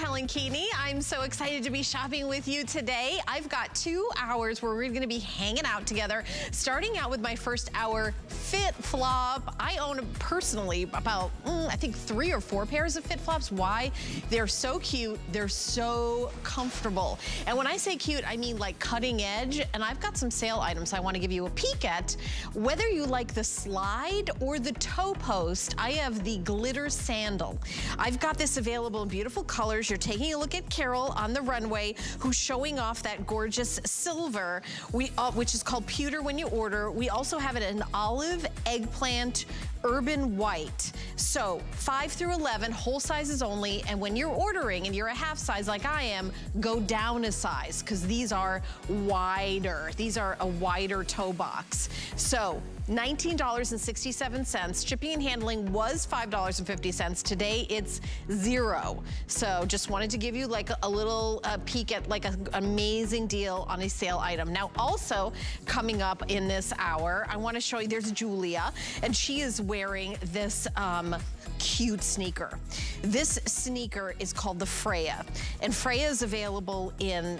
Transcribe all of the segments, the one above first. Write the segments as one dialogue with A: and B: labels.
A: Helen Keaney. I'm so excited to be shopping with you today. I've got two hours where we're gonna be hanging out together, starting out with my first hour FitFlop. I own personally about, mm, I think three or four pairs of FitFlops. Why? They're so cute, they're so comfortable. And when I say cute, I mean like cutting edge, and I've got some sale items I wanna give you a peek at. Whether you like the slide or the toe post, I have the glitter sandal. I've got this available in beautiful colors. You're taking a look at Carol on the runway who's showing off that gorgeous silver, we, uh, which is called pewter when you order. We also have it in olive, eggplant, urban white. So 5 through 11, whole sizes only. And when you're ordering and you're a half size like I am, go down a size because these are wider. These are a wider toe box. So $19.67. Shipping and handling was $5.50. Today it's zero. So just wanted to give you like a, little uh, peek at like an amazing deal on a sale item. Now also coming up in this hour, I wanna show you, there's Julia, and she is wearing this um, cute sneaker. This sneaker is called the Freya, and Freya is available in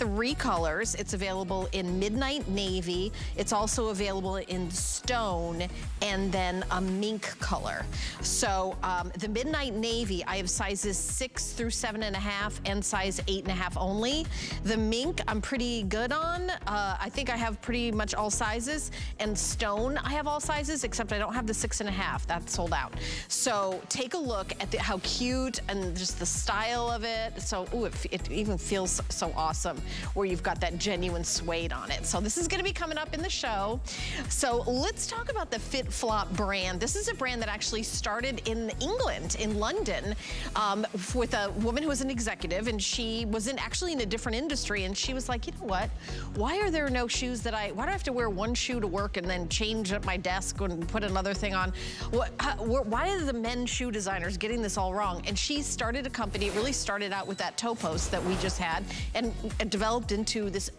A: three colors. It's available in midnight navy. It's also available in stone and then a mink color. So um, the midnight navy, I have sizes six through seven and a half and size eight and a half only. The mink, I'm pretty good on. Uh, I think I have pretty much all sizes. And stone, I have all sizes, except I don't have the six and a half. That's sold out. So take a look at the, how cute and just the style of it. So, ooh, it, it even feels so awesome where you've got that genuine suede on it. So this is gonna be coming up in the show. So let's talk about the FitFlop brand. This is a brand that actually started in England, in London, um, with a woman who was an executive and she was in actually in a different industry and she was like, you know what? Why are there no shoes that I, why do I have to wear one shoe to work and then change at my desk and put another thing on? What, why are the men shoe designers getting this all wrong? And she started a company, it really started out with that toe post that we just had and, and developed into this,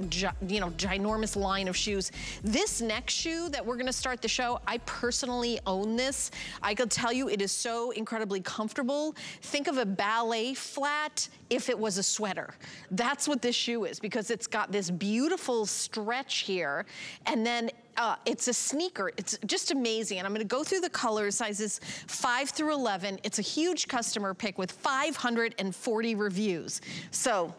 A: you know, ginormous line of shoes. This next shoe that we're gonna start the show, I personally own this. I could tell you it is so incredibly comfortable. Think of a ballet flat if it was a sweater. That's what this shoe is because it's got this beautiful stretch here and then uh, it's a sneaker. It's just amazing. And I'm gonna go through the colors, sizes 5 through 11. It's a huge customer pick with 540 reviews. So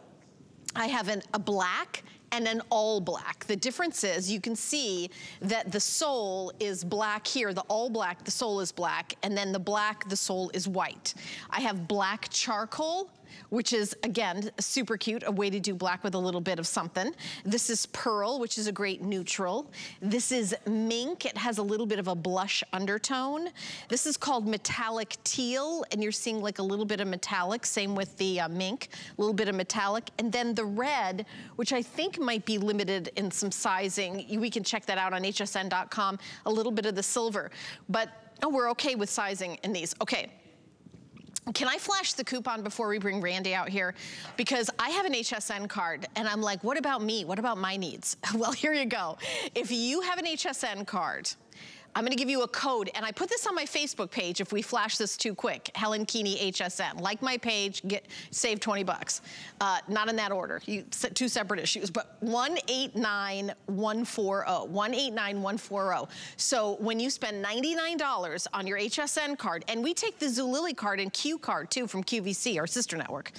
A: I have an, a black and an all black. The difference is you can see that the sole is black here. The all black, the sole is black, and then the black, the sole is white. I have black charcoal, which is, again, super cute, a way to do black with a little bit of something. This is Pearl, which is a great neutral. This is Mink. It has a little bit of a blush undertone. This is called Metallic Teal, and you're seeing like a little bit of metallic, same with the uh, Mink, a little bit of metallic. And then the red, which I think might be limited in some sizing. We can check that out on hsn.com, a little bit of the silver. But oh, we're okay with sizing in these. Okay. Can I flash the coupon before we bring Randi out here? Because I have an HSN card and I'm like, what about me? What about my needs? Well, here you go. If you have an HSN card, I'm gonna give you a code, and I put this on my Facebook page if we flash this too quick, Helen Keaney HSN. Like my page, get save 20 bucks. Uh, not in that order, you, two separate issues, but 189140, 189140. So when you spend $99 on your HSN card, and we take the Zulily card and Q card too from QVC, our sister network,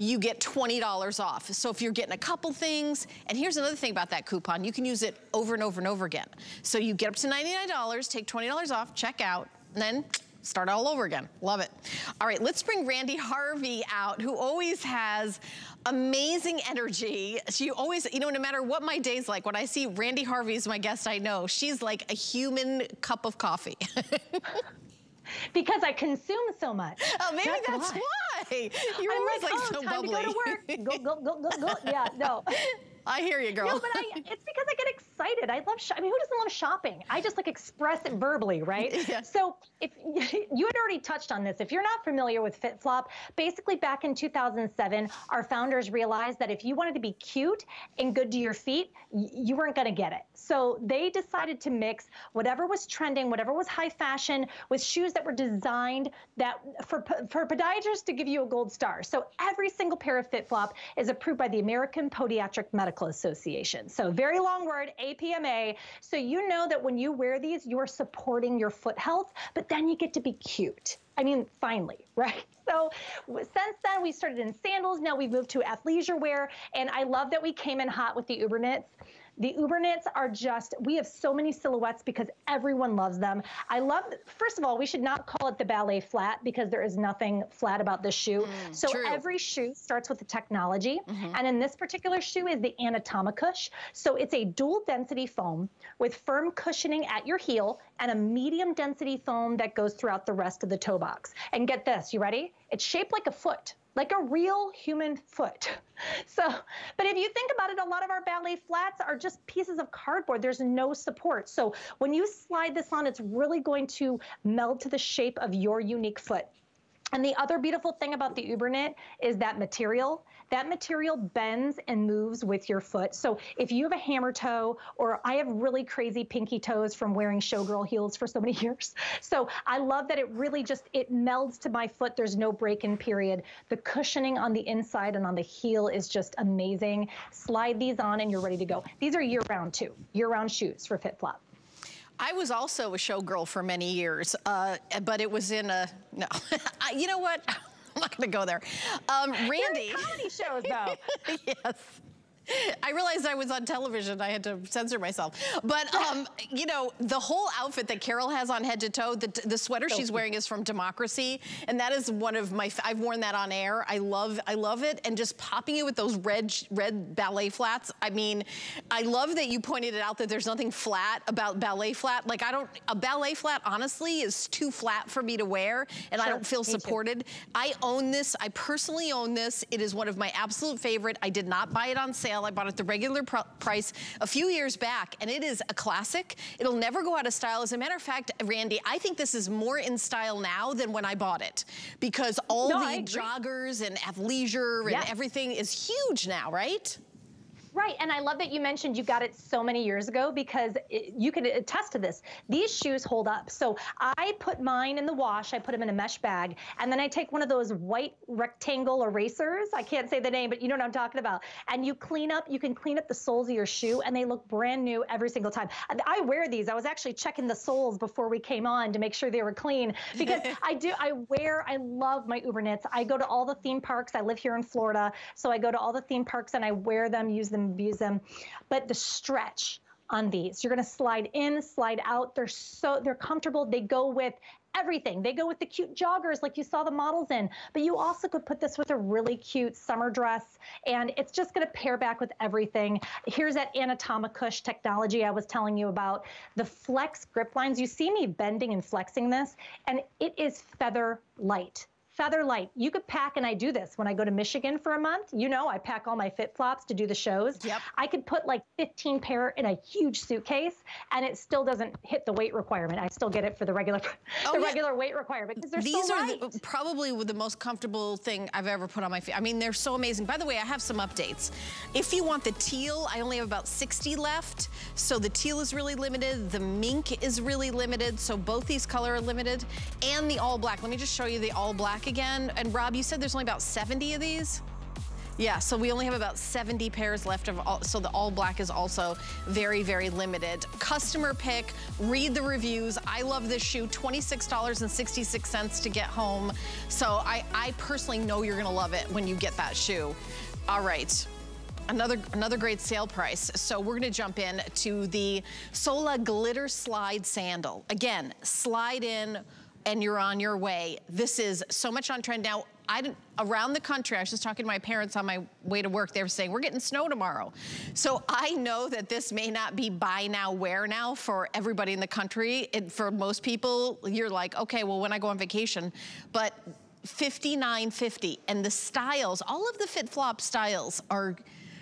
A: you get $20 off. So if you're getting a couple things, and here's another thing about that coupon, you can use it over and over and over again. So you get up to $99, take $20 off, check out, and then start all over again. Love it. All right, let's bring Randi Harvey out, who always has amazing energy. She always, you know, no matter what my day's like, when I see Randi Harvey as my guest, I know she's like a human cup of coffee.
B: because I consume so much.
A: Oh, maybe that's, that's why. why. You're
B: I'm
A: always
B: like,
A: like
B: oh,
A: so
B: time
A: bubbly.
B: To go to work. go, go, go, go, go. Yeah, no.
A: I hear you, girl.
B: No, but I, it's because I get excited. I love, I mean, who doesn't love shopping? I just like express it verbally, right? Yeah. So if you had already touched on this, if you're not familiar with FitFlop, basically back in 2007, our founders realized that if you wanted to be cute and good to your feet, you weren't going to get it. So they decided to mix whatever was trending, whatever was high fashion, with shoes that were designed that for for podiatrists to give you a gold star. So every single pair of FitFlop is approved by the American Podiatric Medical Association. So very long word, APMA. So you know that when you wear these, you are supporting your foot health, but then you get to be cute. I mean, finally, right? So since then, we started in sandals. Now we've moved to athleisure wear. And I love that we came in hot with the Uber. The Uberknits are just, we have so many silhouettes because everyone loves them. I love, first of all, we should not call it the ballet flat because there is nothing flat about this shoe. Mm, so true. every shoe starts with the technology. Mm-hmm. And in this particular shoe is the Anatomicush. So it's a dual density foam with firm cushioning at your heel and a medium density foam that goes throughout the rest of the toe box. And get this, you ready? It's shaped like a foot like a real human foot. So, but if you think about it, a lot of our ballet flats are just pieces of cardboard. There's no support. So when you slide this on, it's really going to meld to the shape of your unique foot. And the other beautiful thing about the Uberknit is that material. That material bends and moves with your foot. So if you have a hammer toe, or I have really crazy pinky toes from wearing showgirl heels for so many years. So I love that it really just, it melds to my foot. There's no break-in period. The cushioning on the inside and on the heel is just amazing. Slide these on and you're ready to go. These are year-round too, year-round shoes for FitFlop.
A: I was also a showgirl for many years, uh, but it was in a, no, you know what? I'm not gonna go there. Um, Randi.
B: comedy shows though.
A: yes. I realized I was on television. I had to censor myself. But, um, you know, the whole outfit that Carol has on head to toe, the, the sweater so she's wearing is from Democracy. And that is one of my, I've worn that on air. I love, I love it. And just popping it with those red, red ballet flats. I mean, I love that you pointed it out that there's nothing flat about ballet flat. Like I don't, a ballet flat honestly is too flat for me to wear and sure, I don't feel supported. Too. I own this. I personally own this. It is one of my absolute favorite. I did not buy it on sale I bought it the regular pr price a few years back, and it is a classic. It'll never go out of style. As a matter of fact, Randi, I think this is more in style now than when I bought it because all no, the joggers and athleisure and everything is huge now, right?
B: Right, and I love that you mentioned you got it so many years ago because it, you can attest to this. These shoes hold up. So I put mine in the wash, I put them in a mesh bag, and then I take one of those white rectangle erasers. I can't say the name, but you know what I'm talking about. And you clean up, you can clean up the soles of your shoe, and they look brand new every single time. I wear these. I was actually checking the soles before we came on to make sure they were clean because I do, I wear, I love my Uberknits. I go to all the theme parks. I live here in Florida, so I go to all the theme parks and I wear them, use them them, abuse them. But the stretch on these, you're gonna slide in, slide out. They're so, they're comfortable. They go with everything. They go with the cute joggers like you saw the models in, but you also could put this with a really cute summer dress and it's just gonna pair back with everything. Here's that Anatomicush technology I was telling you about. The flex grip lines, you see me bending and flexing this and it is feather light. Feather light. You could pack, and I do this when I go to Michigan for a month. You know, I pack all my FitFlops to do the shows.
A: Yep.
B: I could put like 15 pair in a huge suitcase, and it still doesn't hit the weight requirement. I still get it for the regular, oh, the yeah. regular weight requirement because they're
A: These
B: so
A: are
B: light.
A: The, probably the most comfortable thing I've ever put on my feet. I mean, they're so amazing. By the way, I have some updates. If you want the teal, I only have about 60 left. So the teal is really limited. The mink is really limited. So both these color are limited. And the all black. Let me just show you the all black again. And Rob, you said there's only about 70 of these? Yeah, so we only have about 70 pairs left of all, so the all black is also very, very limited. Customer pick, read the reviews. I love this shoe, $26.66 to get home. So I, I personally know you're gonna love it when you get that shoe. All right. Another, another great sale price. So we're gonna jump in to the Sola Glitter Slide Sandal. Again, slide in and you're on your way. This is so much on trend now. I around the country, I was just talking to my parents on my way to work, they were saying, we're getting snow tomorrow. So I know that this may not be buy now, wear now for everybody in the country. It, for most people, you're like, okay, well, when I go on vacation, but 59.50 and the styles, all of the FitFlop styles are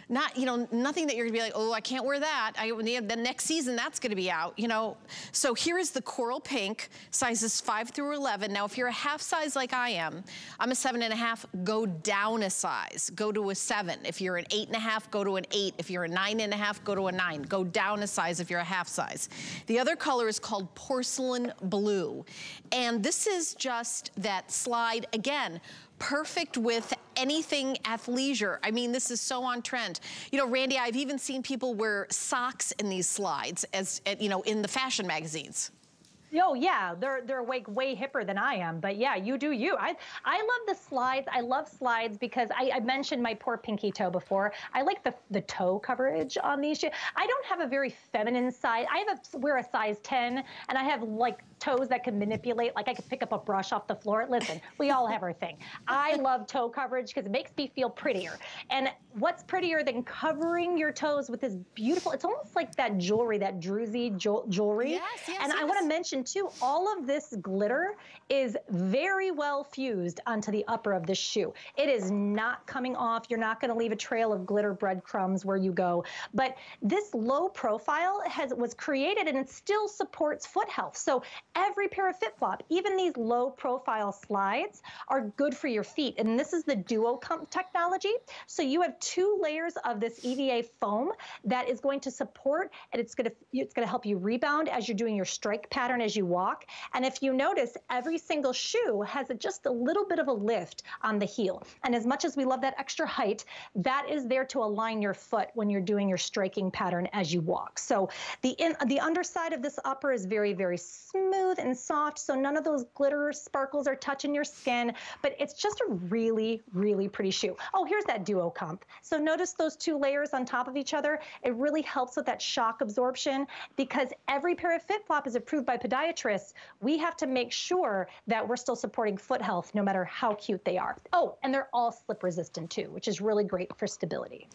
A: not, you know, nothing that you're gonna be like, oh, I can't wear that. I, the next season, that's gonna be out, you know. So here is the coral pink, sizes five through 11. Now, if you're a half size like I am, I'm a seven and a half, go down a size, go to a seven. If you're an eight and a half, go to an eight. If you're a nine and a half, go to a nine. Go down a size if you're a half size. The other color is called porcelain blue. And this is just that slide, again, perfect with anything athleisure. I mean, this is so on trend. You know, Randi, I've even seen people wear socks in these slides as, you know, in the fashion magazines.
B: Oh yeah, they're they're way way hipper than I am. But yeah, you do you. I I love the slides. I love slides because I, I mentioned my poor pinky toe before. I like the the toe coverage on these. I don't have a very feminine size. I have a wear a size 10, and I have like toes that can manipulate. Like I could pick up a brush off the floor. Listen, we all have our thing. I love toe coverage because it makes me feel prettier. And what's prettier than covering your toes with this beautiful? It's almost like that jewelry, that druzy jewelry.
A: Yes, yes,
B: and
A: yes.
B: I want to mention too, all of this glitter is very well fused onto the upper of the shoe. It is not coming off. You're not going to leave a trail of glitter breadcrumbs where you go. But this low profile has was created and it still supports foot health. So every pair of FitFlop, even these low profile slides are good for your feet. And this is the Duo comp technology. So you have two layers of this EVA foam that is going to support and it's going to it's going to help you rebound as you're doing your strike pattern as you walk. And if you notice, every single shoe has a, just a little bit of a lift on the heel. And as much as we love that extra height, that is there to align your foot when you're doing your striking pattern as you walk. So the in, the underside of this upper is very, very smooth and soft. So none of those glitter sparkles are touching your skin, but it's just a really, really pretty shoe. Oh, here's that Duo Comp. So notice those two layers on top of each other. It really helps with that shock absorption because every pair of FitFlop is approved by podiatrists. We have to make sure that we're still supporting foot health no matter how cute they are. Oh, and they're all slip resistant too, which is really great for stability.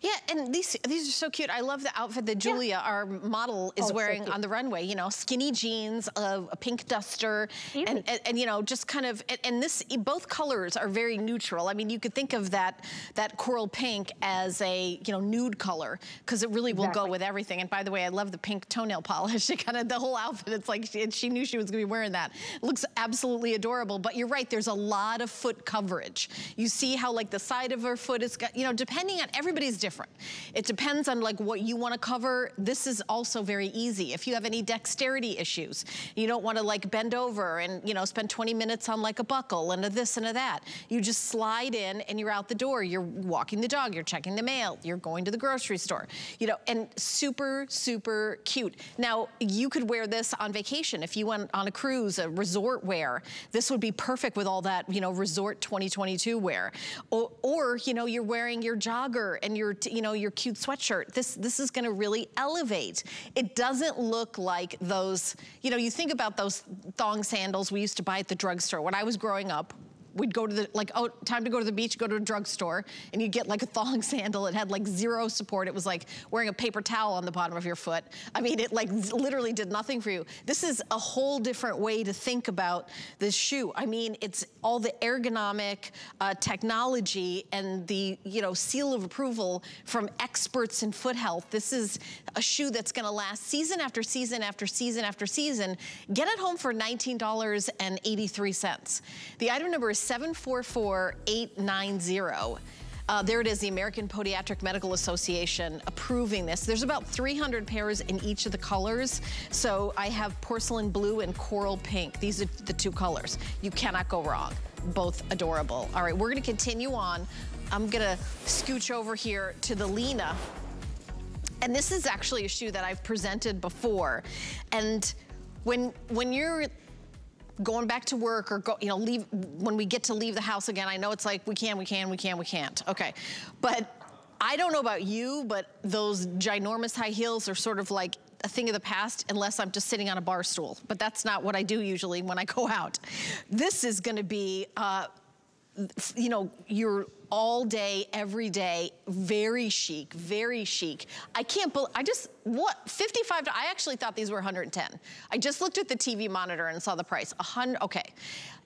A: Yeah, and these these are so cute. I love the outfit that Julia, yeah. our model, is oh, wearing so on the runway. You know, skinny jeans, a, a pink duster, and, and, and, you know, just kind of, and, and, this, both colors are very neutral. I mean, you could think of that that coral pink as a, you know, nude color, because it really will exactly. go with everything. And by the way, I love the pink toenail polish. It kind of, the whole outfit, it's like she, she knew she was gonna be wearing that. It looks absolutely adorable, but you're right, there's a lot of foot coverage. You see how like the side of her foot is, you know, depending on, everybody's different. It depends on like what you wanna cover. This is also very easy. If you have any dexterity issues, you don't wanna like bend over and, you know, spend 20 minutes on like a buckle and a this and a that. You just slide in and you're out the door. You're walking the dog, you're checking the mail, you're going to the grocery store, you know, and super, super cute. Now, you could wear this on vacation. If you went on a cruise, a resort wear, this would be perfect with all that, you know, resort 2022 wear. Or, or you know, you're wearing your jogger and your, you know, your cute sweatshirt. This, this is gonna really elevate. It doesn't look like those, you know, you think about those thong sandals we used to buy at the drugstore. When I was growing up, we'd go to the, like, oh, time to go to the beach, go to a drugstore, and you'd get like a thong sandal. It had like zero support. It was like wearing a paper towel on the bottom of your foot. I mean, it like literally did nothing for you. This is a whole different way to think about this shoe. I mean, it's all the ergonomic uh, technology and the, you know, seal of approval from experts in foot health. This is a shoe that's gonna last season after season after season after season. Get it home for $19.83. The item number is 744890. Uh, there it is, the American Podiatric Medical Association approving this. There's about 300 pairs in each of the colors. So I have porcelain blue and coral pink. These are the two colors. You cannot go wrong. Both adorable. All right, we're gonna continue on. I'm gonna scooch over here to the Lena. And this is actually a shoe that I've presented before. And when, when you're going back to work or go, you know, leave, when we get to leave the house again, I know it's like, we can, we can, we can, we can't. Okay, but I don't know about you, but those ginormous high heels are sort of like a thing of the past unless I'm just sitting on a bar stool. But that's not what I do usually when I go out. This is gonna be, uh, you know, your all day, every day, very chic, very chic. I can't believe, I just, what, 55, I actually thought these were 110. I just looked at the TV monitor and saw the price, 100, okay.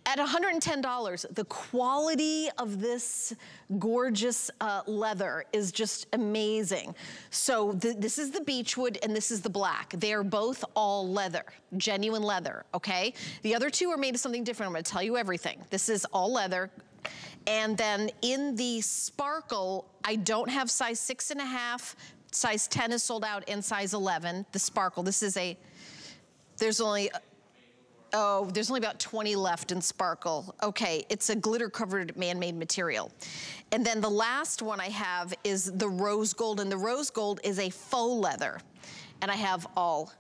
A: At $110, the quality of this gorgeous uh, leather is just amazing. So th this is the beechwood and this is the black. They are both all leather, genuine leather, okay? The other two are made of something different. I'm gonna tell you everything. This is all leather. And then in the sparkle, I don't have size six and a half, size 10 is sold out, and size 11, the sparkle. This is a, there's only Oh, there's only about 20 left in Sparkle. Okay, it's a glitter covered man-made material. And then the last one I have is the rose gold, and the rose gold is a faux leather. And I have all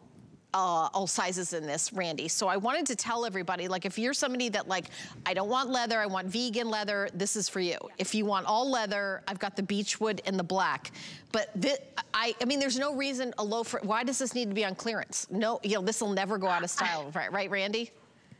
A: uh, all sizes in this, Randi. So I wanted to tell everybody, like if you're somebody that like, I don't want leather, I want vegan leather, this is for you. If you want all leather, I've got the beechwood and the black. But this, I, I mean, there's no reason a low, for, why does this need to be on clearance? No, you know, this will never go out of style, right, right, Randi?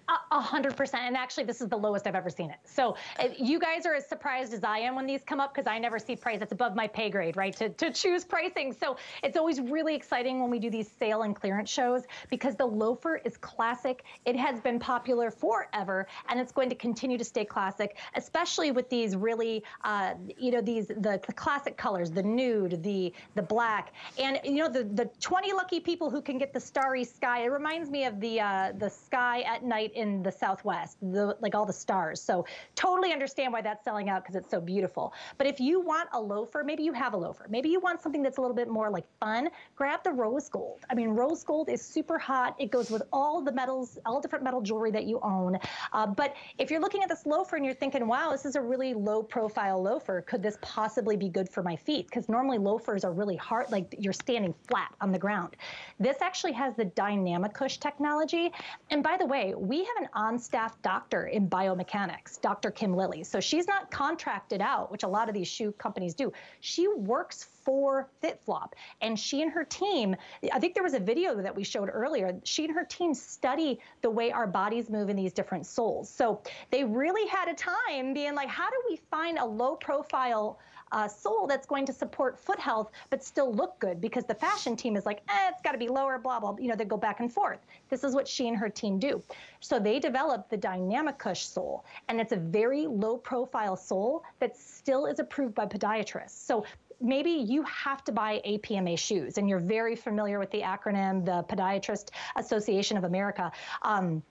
B: A hundred percent. And actually, this is the lowest I've ever seen it. So you guys are as surprised as I am when these come up because I never see price. It's above my pay grade, right? To, to choose pricing. So it's always really exciting when we do these sale and clearance shows because the loafer is classic. It has been popular forever and it's going to continue to stay classic, especially with these really, uh, you know, these, the, the classic colors, the nude, the, the black, and you know, the, the 20 lucky people who can get the starry sky. It reminds me of the, uh, the sky at night in the Southwest, the, like all the stars. So totally understand why that's selling out because it's so beautiful. But if you want a loafer, maybe you have a loafer. Maybe you want something that's a little bit more like fun, grab the rose gold. I mean, rose gold is super hot. It goes with all the metals, all different metal jewelry that you own. Uh, but if you're looking at this loafer and you're thinking, wow, this is a really low profile loafer, could this possibly be good for my feet? Because normally loafers are really hard, like you're standing flat on the ground. This actually has the DynamiCush technology. And by the way, we have an on-staff doctor in biomechanics, Dr. Kim Lilly. So she's not contracted out, which a lot of these shoe companies do. She works for FitFlop. And she and her team, I think there was a video that we showed earlier, she and her team study the way our bodies move in these different soles. So they really had a time being like, how do we find a low profile uh, sole that's going to support foot health but still look good because the fashion team is like, eh, it's got to be lower, blah, blah. You know, they go back and forth. This is what she and her team do. So they developed the DynamiCush sole, and it's a very low profile sole that still is approved by podiatrists. So maybe you have to buy APMA shoes and you're very familiar with the acronym, the Podiatrist Association of America. Um,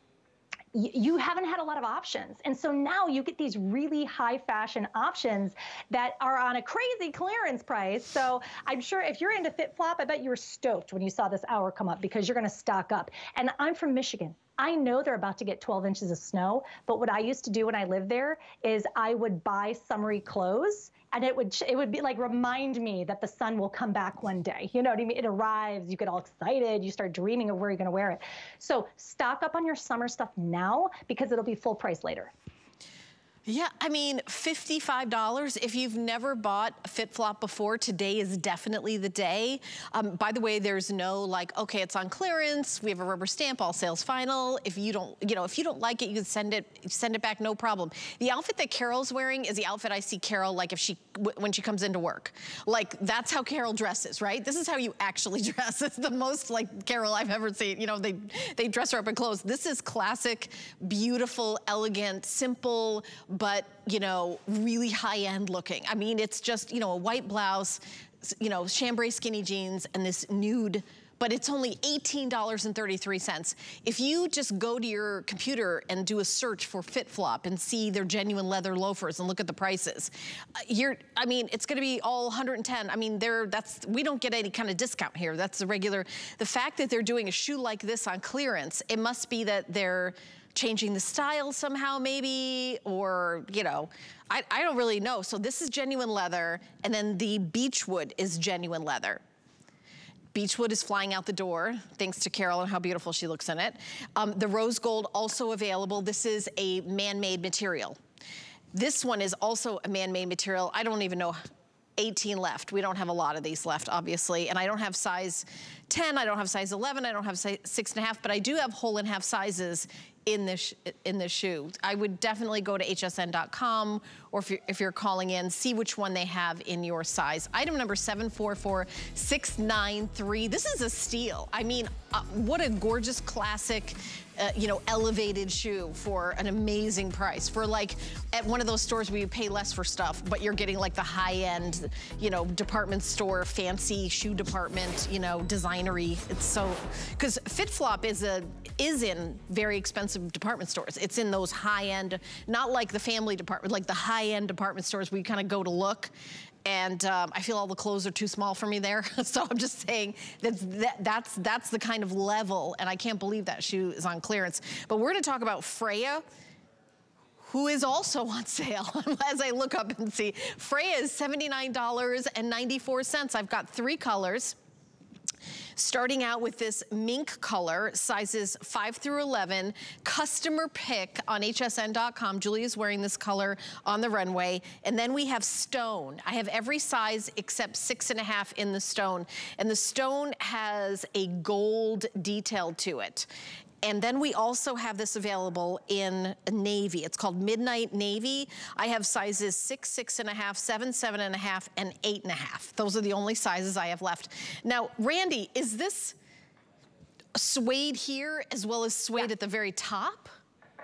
B: you haven't had a lot of options. And so now you get these really high fashion options that are on a crazy clearance price. So I'm sure if you're into FitFlop, I bet you were stoked when you saw this hour come up because you're going to stock up. And I'm from Michigan. I know they're about to get 12 inches of snow, but what I used to do when I lived there is I would buy summery clothes and it would it would be like remind me that the sun will come back one day. You know what I mean? It arrives, you get all excited, you start dreaming of where you're going to wear it. So stock up on your summer stuff now because it'll be full price later.
A: Yeah, I mean, $55. If you've never bought a FitFlop before, today is definitely the day. Um, by the way, there's no like, okay, it's on clearance. We have a rubber stamp, all sales final. If you don't, you know, if you don't like it, you can send it, send it back, no problem. The outfit that Carol's wearing is the outfit I see Carol like if she, when she comes into work. Like, that's how Carol dresses, right? This is how you actually dress. It's the most like Carol I've ever seen. You know, they, they dress her up in clothes. This is classic, beautiful, elegant, simple, but, you know, really high-end looking. I mean, it's just, you know, a white blouse, you know, chambray skinny jeans and this nude but it's only $18.33. If you just go to your computer and do a search for FitFlop and see their genuine leather loafers and look at the prices, uh, you're, I mean, it's gonna be all 110. I mean, they're, that's, we don't get any kind of discount here. That's the regular, the fact that they're doing a shoe like this on clearance, it must be that they're, changing the style somehow maybe, or, you know, I, I don't really know. So this is genuine leather, and then the beechwood is genuine leather. Beechwood is flying out the door, thanks to Carol and how beautiful she looks in it. Um, the rose gold also available. This is a man-made material. This one is also a man-made material. I don't even know 18 left. We don't have a lot of these left, obviously. And I don't have size 10, I don't have size 11, I don't have size six and a half, but I do have whole and half sizes in this in this shoe. I would definitely go to hsn.com or if you're, if you're calling in, see which one they have in your size. Item number 744693. This is a steal. I mean, uh, what a gorgeous classic uh, you know, elevated shoe for an amazing price. For like at one of those stores where you pay less for stuff, but you're getting like the high end, you know, department store, fancy shoe department, you know, designery. It's so, because FitFlop is a, is in very expensive department stores. It's in those high end, not like the family department, like the high end department stores where you kind of go to look and um, I feel all the clothes are too small for me there. so I'm just saying that's, that, that's, that's the kind of level, and I can't believe that shoe is on clearance. But we're gonna talk about Freya, who is also on sale as I look up and see. Freya is $79.94. I've got three colors. Starting out with this mink color, sizes 5 through 11, customer pick on hsn.com. Julia's wearing this color on the runway. And then we have stone. I have every size except six and a half in the stone. And the stone has a gold detail to it. And then we also have this available in navy. It's called Midnight Navy. I have sizes six, six and a half, seven, seven and a half, and eight and a half. Those are the only sizes I have left. Now, Randi, is this suede here as well as suede yeah. at the very top?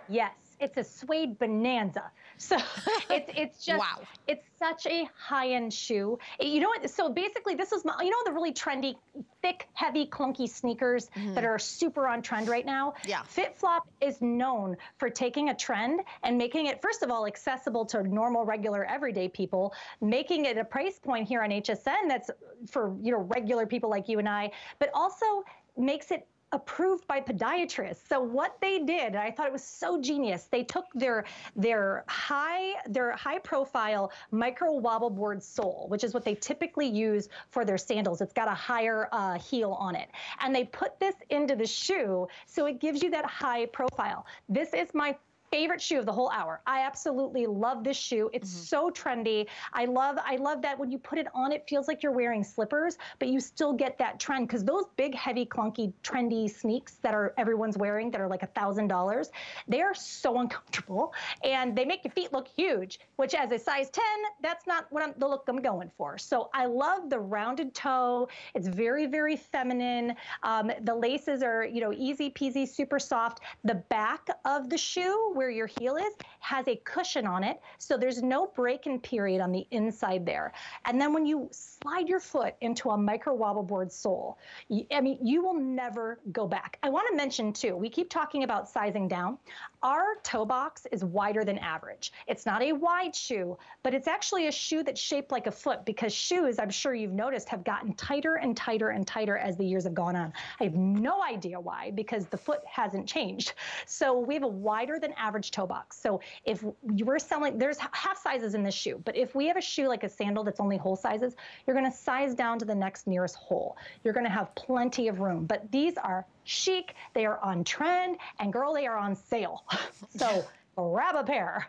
B: Yes, it's a suede bonanza. So it's it's just wow. it's such a high-end shoe. You know what? So basically, this is my you know the really trendy, thick, heavy, clunky sneakers mm-hmm. that are super on trend right now.
A: Yeah.
B: FitFlop is known for taking a trend and making it first of all accessible to normal, regular, everyday people, making it a price point here on HSN that's for you know regular people like you and I, but also makes it approved by podiatrists. So what they did, I thought it was so genius. They took their their high their high profile micro wobble board sole, which is what they typically use for their sandals. It's got a higher uh, heel on it, and they put this into the shoe so it gives you that high profile. This is my favorite shoe of the whole hour. I absolutely love this shoe. It's mm-hmm. so trendy. I love I love that when you put it on it feels like you're wearing slippers, but you still get that trend cuz those big heavy clunky trendy sneaks that are everyone's wearing that are like a $1000, they are so uncomfortable and they make your feet look huge, which as a size 10, that's not what I'm the look I'm going for. So I love the rounded toe. It's very very feminine. Um, the laces are, you know, easy peasy, super soft. The back of the shoe where your heel is has a cushion on it. So there's no break-in period on the inside there. And then when you slide your foot into a micro wobble board sole, I mean, you will never go back. I want to mention too, we keep talking about sizing down. Our toe box is wider than average. It's not a wide shoe, but it's actually a shoe that's shaped like a foot because shoes, I'm sure you've noticed, have gotten tighter and tighter and tighter as the years have gone on. I have no idea why because the foot hasn't changed. So we have a wider than average toe box. So if we're selling, there's half sizes in this shoe, but if we have a shoe like a sandal that's only whole sizes, you're going to size down to the next nearest hole. You're going to have plenty of room, but these are chic, they are on trend, and girl, they are on sale. so grab a pair.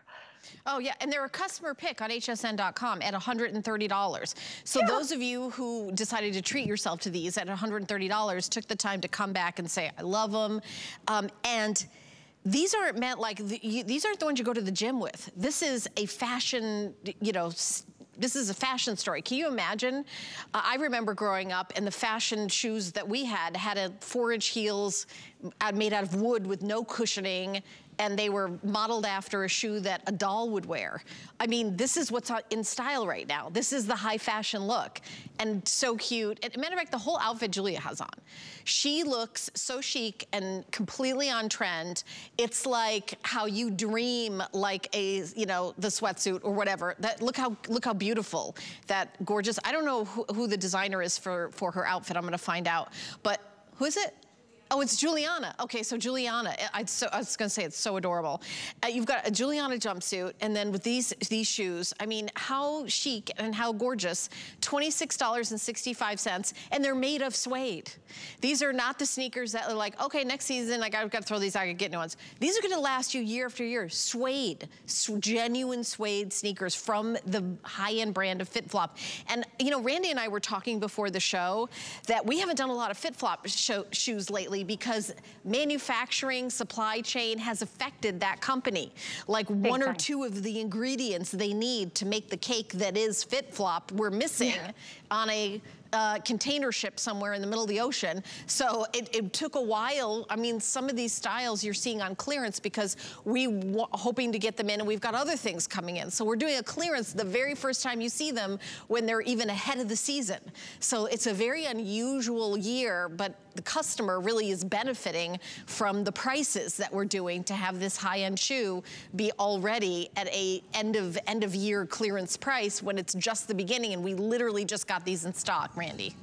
A: Oh yeah, and they're a customer pick on hsn.com at $130. So yeah. those of you who decided to treat yourself to these at $130 took the time to come back and say, I love them. Um, and these aren't meant like, the, you, these aren't the ones you go to the gym with. This is a fashion, you know, this is a fashion story. Can you imagine? Uh, I remember growing up and the fashion shoes that we had had a four inch heels uh, made out of wood with no cushioning and they were modeled after a shoe that a doll would wear. I mean, this is what's in style right now. This is the high fashion look and so cute. And matter of fact, the whole outfit Julia has on. She looks so chic and completely on trend. It's like how you dream like a, you know, the sweatsuit or whatever. That Look how look how beautiful that gorgeous. I don't know who, who the designer is for, for her outfit. I'm gonna find out. But who is it? Oh, it's Juliana. Okay, so Juliana. I, so, I was gonna say it's so adorable. Uh, you've got a Juliana jumpsuit, and then with these these shoes, I mean, how chic and how gorgeous. $26.65, and they're made of suede. These are not the sneakers that are like, okay, next season, I gotta, gotta throw these out, I get new ones. These are gonna last you year after year. Suede, genuine suede sneakers from the high-end brand of FitFlop. And, you know, Randi and I were talking before the show that we haven't done a lot of FitFlop shoes lately because manufacturing, supply chain has affected that company. Like Big one time. or two of the ingredients they need to make the cake that is FitFlop, we're missing yeah. on a uh, container ship somewhere in the middle of the ocean. So it, it, took a while. I mean, some of these styles you're seeing on clearance because we hoping to get them in and we've got other things coming in. So we're doing a clearance the very first time you see them when they're even ahead of the season. So it's a very unusual year, but the customer really is benefiting from the prices that we're doing to have this high-end shoe be already at a end of end of year clearance price when it's just the beginning and we literally just got these in stock. Randi.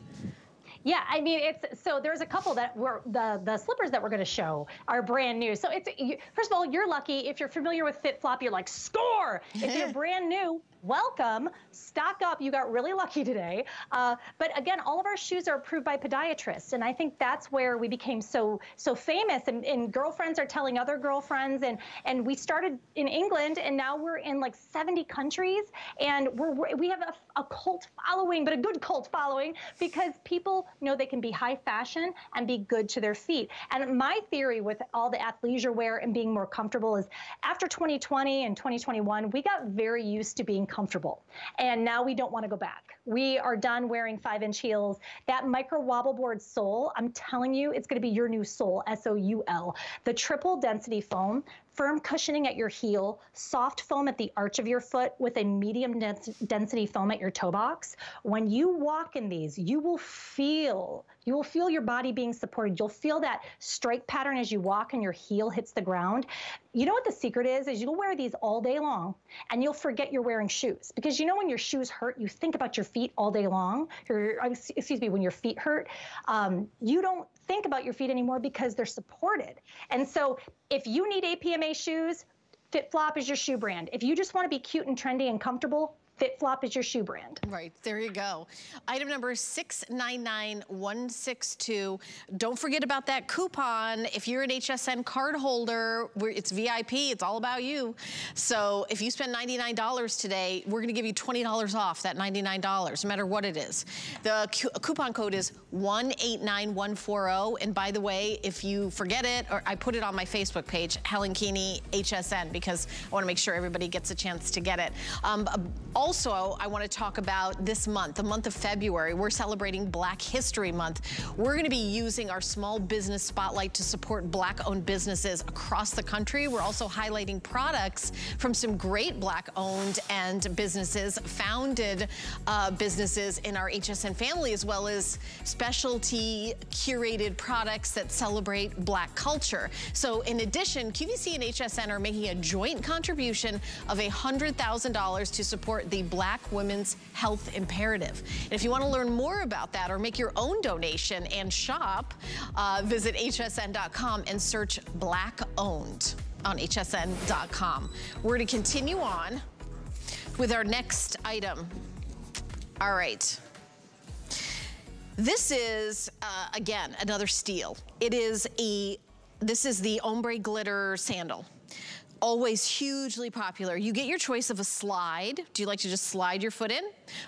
B: Yeah, I mean, it's so there's a couple that were the the slippers that we're going to show are brand new. So it's first of all, you're lucky if you're familiar with FitFlop, you're like score. If they're brand new, welcome, stock up. You got really lucky today. Uh, but again, all of our shoes are approved by podiatrists. And I think that's where we became so so famous and, and girlfriends are telling other girlfriends. And, and we started in England and now we're in like 70 countries and we're, we have a, a cult following, but a good cult following because people know they can be high fashion and be good to their feet. And my theory with all the athleisure wear and being more comfortable is after 2020 and 2021, we got very used to being comfortable. And now we don't want to go back. We are done wearing five inch heels. That micro wobble board sole, I'm telling you, it's going to be your new sole, S O U L. The triple density foam firm cushioning at your heel, soft foam at the arch of your foot with a medium dens density foam at your toe box. When you walk in these, you will feel, you will feel your body being supported. You'll feel that strike pattern as you walk and your heel hits the ground. You know what the secret is? Is you'll wear these all day long and you'll forget you're wearing shoes. Because you know when your shoes hurt, you think about your feet all day long. Excuse me, when your feet hurt, um, you don't think about your feet anymore because they're supported. And so if you need APMA shoes, FitFlop is your shoe brand. If you just want to be cute and trendy and comfortable, FitFlop is your shoe brand.
A: Right, there you go. Item number 699162. Don't forget about that coupon. If you're an HSN card holder, it's VIP, it's all about you. So if you spend $99 today, we're gonna give you $20 off that $99, no matter what it is. The coupon code is 189140. And by the way, if you forget it, or I put it on my Facebook page, Helen Keaney HSN, because I wanna make sure everybody gets a chance to get it. Um, also, I want to talk about this month, the month of February. We're celebrating Black History Month. We're going to be using our small business spotlight to support black-owned businesses across the country. We're also highlighting products from some great black-owned and businesses, founded uh, businesses in our HSN family, as well as specialty curated products that celebrate black culture. So in addition, QVC and HSN are making a joint contribution of $100,000 to support the the Black Women's Health Imperative. And if you want to learn more about that or make your own donation and shop, uh, visit hsn.com and search Black Owned on hsn.com. We're going to continue on with our next item. All right. This is, uh, again, another steal. It is a, this is the ombre glitter sandal always hugely popular. You get your choice of a slide. Do you like to just slide your foot in?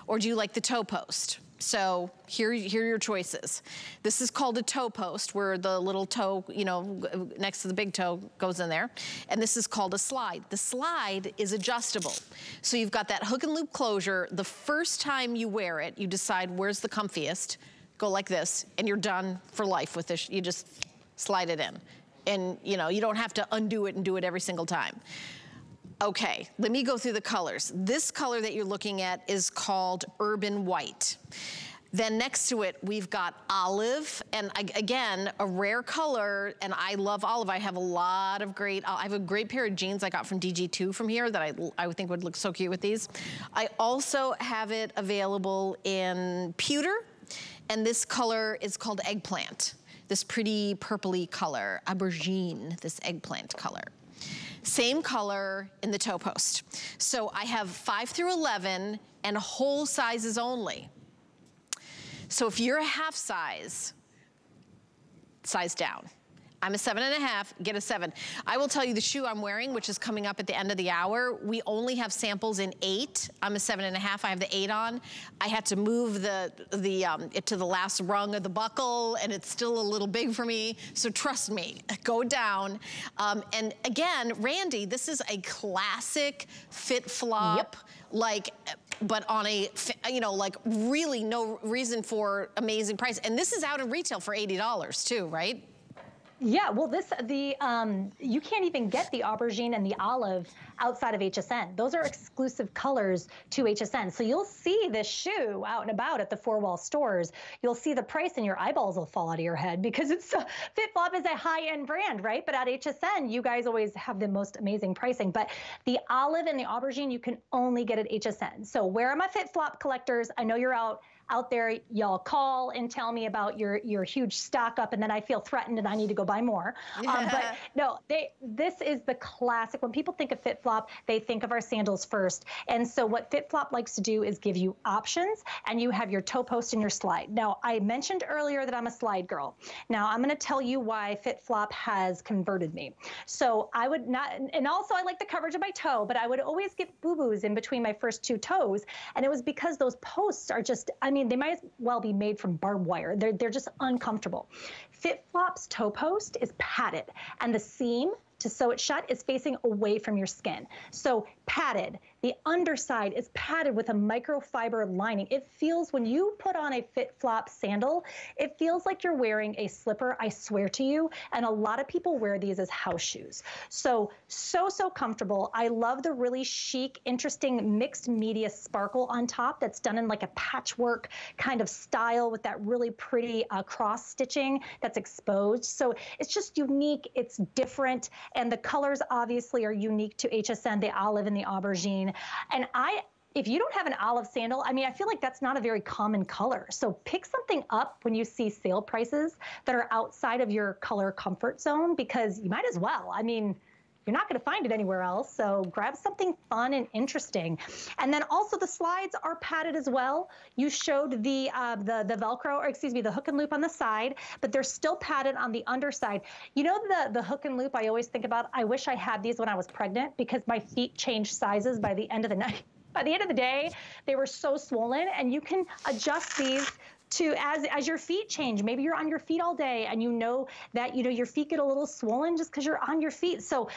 A: Or do you like the toe post? So here, here are your choices. This is called a toe post where the little toe, you know, next to the big toe goes in there. And this is called a slide. The slide is adjustable. So you've got that hook and loop closure. The first time you wear it, you decide where's the comfiest. Go like this and you're done for life with this. You just slide it in and you know, you don't have to undo it and do it every single time. Okay, let me go through the colors. This color that you're looking at is called Urban White. Then next to it, we've got olive, and again, a rare color, and I love olive. I have a lot of great, I have a great pair of jeans I got from DG2 from here that I, I think would look so cute with these. I also have it available in pewter, and this color is called eggplant. This pretty purpley color, aubergine, this eggplant color. Same color in the toe post. So I have five through 11 and whole sizes only. So if you're a half size, size down. I'm a seven and a half, get a seven. I will tell you the shoe I'm wearing, which is coming up at the end of the hour, we only have samples in eight. I'm a seven and a half, I have the eight on. I had to move the, the um, it to the last rung of the buckle and it's still a little big for me. So trust me, go down. Um, and again, Randi, this is a classic FitFlop. Yep like, but on a, you know, like really no reason for amazing price. And this is out in retail for $80 too, right?
B: Yeah, well, this the um, you can't even get the aubergine and the olive outside of HSN. Those are exclusive colors to HSN. So you'll see this shoe out and about at the four wall stores. You'll see the price, and your eyeballs will fall out of your head because it's uh, FitFlop is a high end brand, right? But at HSN, you guys always have the most amazing pricing. But the olive and the aubergine you can only get at HSN. So where are my FitFlop collectors? I know you're out out there, y'all call and tell me about your your huge stock up, and then I feel threatened and I need to go buy more. Yeah. Um, but no, they this is the classic. When people think of FitFlop, they think of our sandals first. And so what FitFlop likes to do is give you options, and you have your toe post and your slide. Now I mentioned earlier that I'm a slide girl. Now I'm going to tell you why FitFlop has converted me. So I would not, and also I like the coverage of my toe, but I would always get boo boos in between my first two toes, and it was because those posts are just, I mean mean, they might as well be made from barbed wire. They're, they're just uncomfortable. FitFlop's toe post is padded, and the seam to sew it shut is facing away from your skin. So padded, the underside is padded with a microfiber lining. It feels, when you put on a FitFlop sandal, it feels like you're wearing a slipper, I swear to you. And a lot of people wear these as house shoes. So, so, so comfortable. I love the really chic, interesting mixed media sparkle on top that's done in like a patchwork kind of style with that really pretty uh, cross stitching that's exposed. So it's just unique, it's different. And the colors obviously are unique to HSN, the olive and the aubergine. And I, if you don't have an olive sandal, I mean, I feel like that's not a very common color. So pick something up when you see sale prices that are outside of your color comfort zone because you might as well. I mean, you're not going to find it anywhere else. So grab something fun and interesting. And then also the slides are padded as well. You showed the uh, the the Velcro, or excuse me, the hook and loop on the side, but they're still padded on the underside. You know the the hook and loop I always think about. I wish I had these when I was pregnant because my feet changed sizes by the end of the night. By the end of the day, they were so swollen, and you can adjust these to as as your feet change maybe you're on your feet all day and you know that you know your feet get a little swollen just because you're on your feet so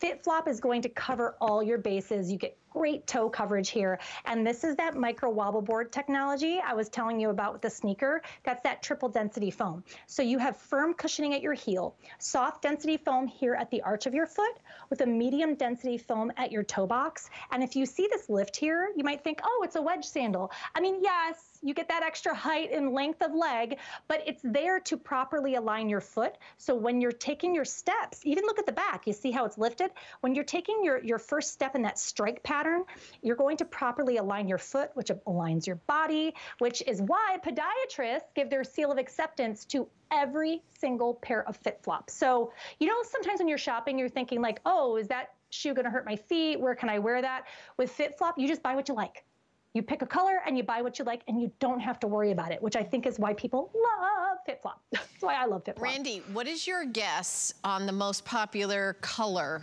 B: FitFlop is going to cover all your bases. You get great toe coverage here. And this is that micro wobble board technology I was telling you about with the sneaker. That's that triple density foam. So you have firm cushioning at your heel, soft density foam here at the arch of your foot with a medium density foam at your toe box. And if you see this lift here, you might think, oh, it's a wedge sandal. I mean, yes, you get that extra height and length of leg, but it's there to properly align your foot. So when you're taking your steps, even look at the back, you see how it's lifted? When you're taking your, your first step in that strike pattern, you're going to properly align your foot, which aligns your body, which is why podiatrists give their seal of acceptance to every single pair of FitFlops. So, you know, sometimes when you're shopping, you're thinking like, oh, is that shoe going to hurt my feet? Where can I wear that? With FitFlop, you just buy what you like. You pick a color and you buy what you like, and you don't have to worry about it, which I think is why people love FitFlop. That's why I love FitFlop.
A: Randi, what is your guess on the most popular color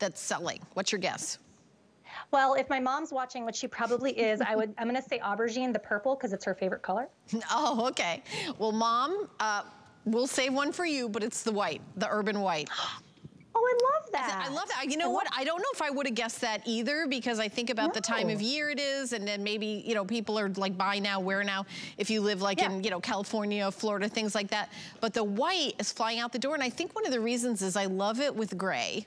A: that's selling? What's your guess?
B: Well, if my mom's watching, which she probably is, I would. I'm going to say aubergine, the purple, because it's her favorite color.
A: Oh, okay. Well, mom, uh, we'll save one for you, but it's the white, the urban white.
B: Oh, I love that.
A: I love that. You know I what? I don't know if I would have guessed that either because I think about no. the time of year it is and then maybe, you know, people are like buy now, wear now if you live like yeah. in, you know, California, Florida, things like that. But the white is flying out the door and I think one of the reasons is I love it with gray.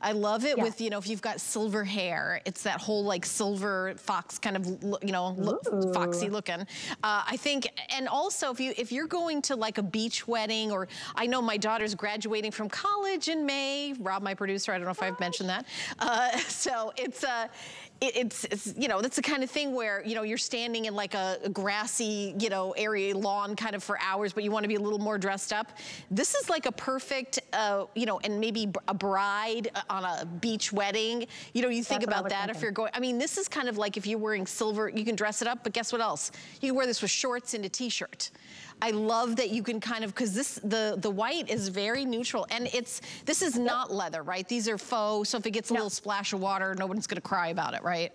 A: I love it with, you know, if you've got silver hair, it's that whole like silver fox kind of, you know, look, foxy looking. Uh, I think, and also if you, if you're going to like a beach wedding or I know my daughter's graduating from college in May, Rob, my producer, producer. I don't know if I've mentioned that. Uh, so it's, uh, it, it's, it's, you know, that's the kind of thing where, you know, you're standing in like a, a grassy, you know, area, lawn kind of for hours, but you want to be a little more dressed up. This is like a perfect, uh, you know, and maybe a bride on a beach wedding. You know, you think about that thinking. if you're going, I mean, this is kind of like if you're wearing silver, you can dress it up, but guess what else? You can wear this with shorts and a t-shirt. I love that you can kind of, cause this, the, the white is very neutral and it's, this is not leather, right? These are faux, so if it gets a little splash of water, no one's gonna cry about it, right?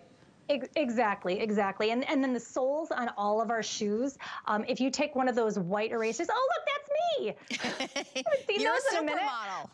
B: Exactly, exactly. And and then the soles on all of our shoes, um, if you take one of those white erasers, oh look, that's me.
A: You're a supermodel.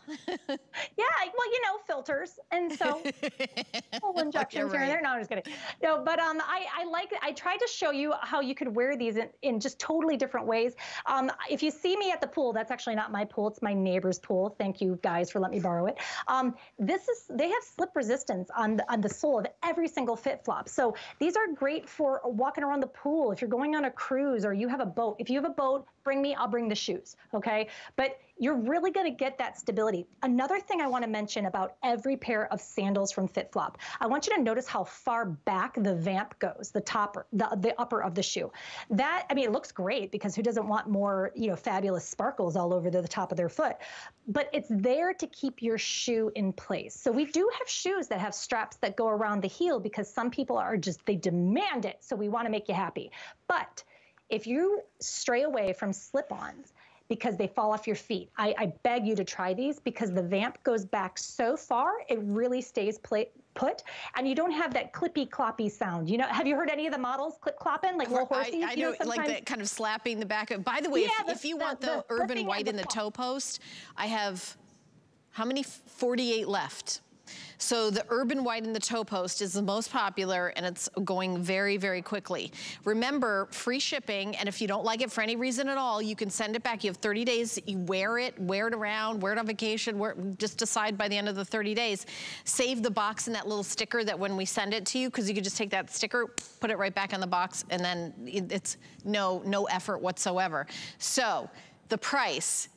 B: yeah, well, you know, filters. And so little injections here and there. No, I'm just kidding. No, but um I, I like I tried to show you how you could wear these in, in just totally different ways. Um, if you see me at the pool, that's actually not my pool, it's my neighbor's pool. Thank you guys for letting me borrow it. Um, this is they have slip resistance on the on the sole of every single FitFlop. So these are great for walking around the pool. If you're going on a cruise or you have a boat, if you have a boat, bring me, I'll bring the shoes. Okay. But you're really going to get that stability. Another thing I want to mention about every pair of sandals from FitFlop, I want you to notice how far back the vamp goes, the top, the, the upper of the shoe. That, I mean, it looks great because who doesn't want more, you know, fabulous sparkles all over the, the top of their foot? But it's there to keep your shoe in place. So we do have shoes that have straps that go around the heel because some people are just, they demand it. So we want to make you happy. But if you stray away from slip-ons, because they fall off your feet. I, I, beg you to try these because the vamp goes back so far, it really stays put, and you don't have that clippy cloppy sound. You know, have you heard any of the models clip clopping like little horsies?
A: I, I know, know like that kind of slapping the back of. By the way, yeah, if, the, if, you the, want the, the urban white in the toe post, I have how many? 48 left. So the Urban White in the toe post is the most popular and it's going very, very quickly. Remember, free shipping, and if you don't like it for any reason at all, you can send it back. You have 30 days, you wear it, wear it around, wear it on vacation, wear, just decide by the end of the 30 days. Save the box and that little sticker that when we send it to you, because you can just take that sticker, put it right back in the box, and then it's no, no effort whatsoever. So the price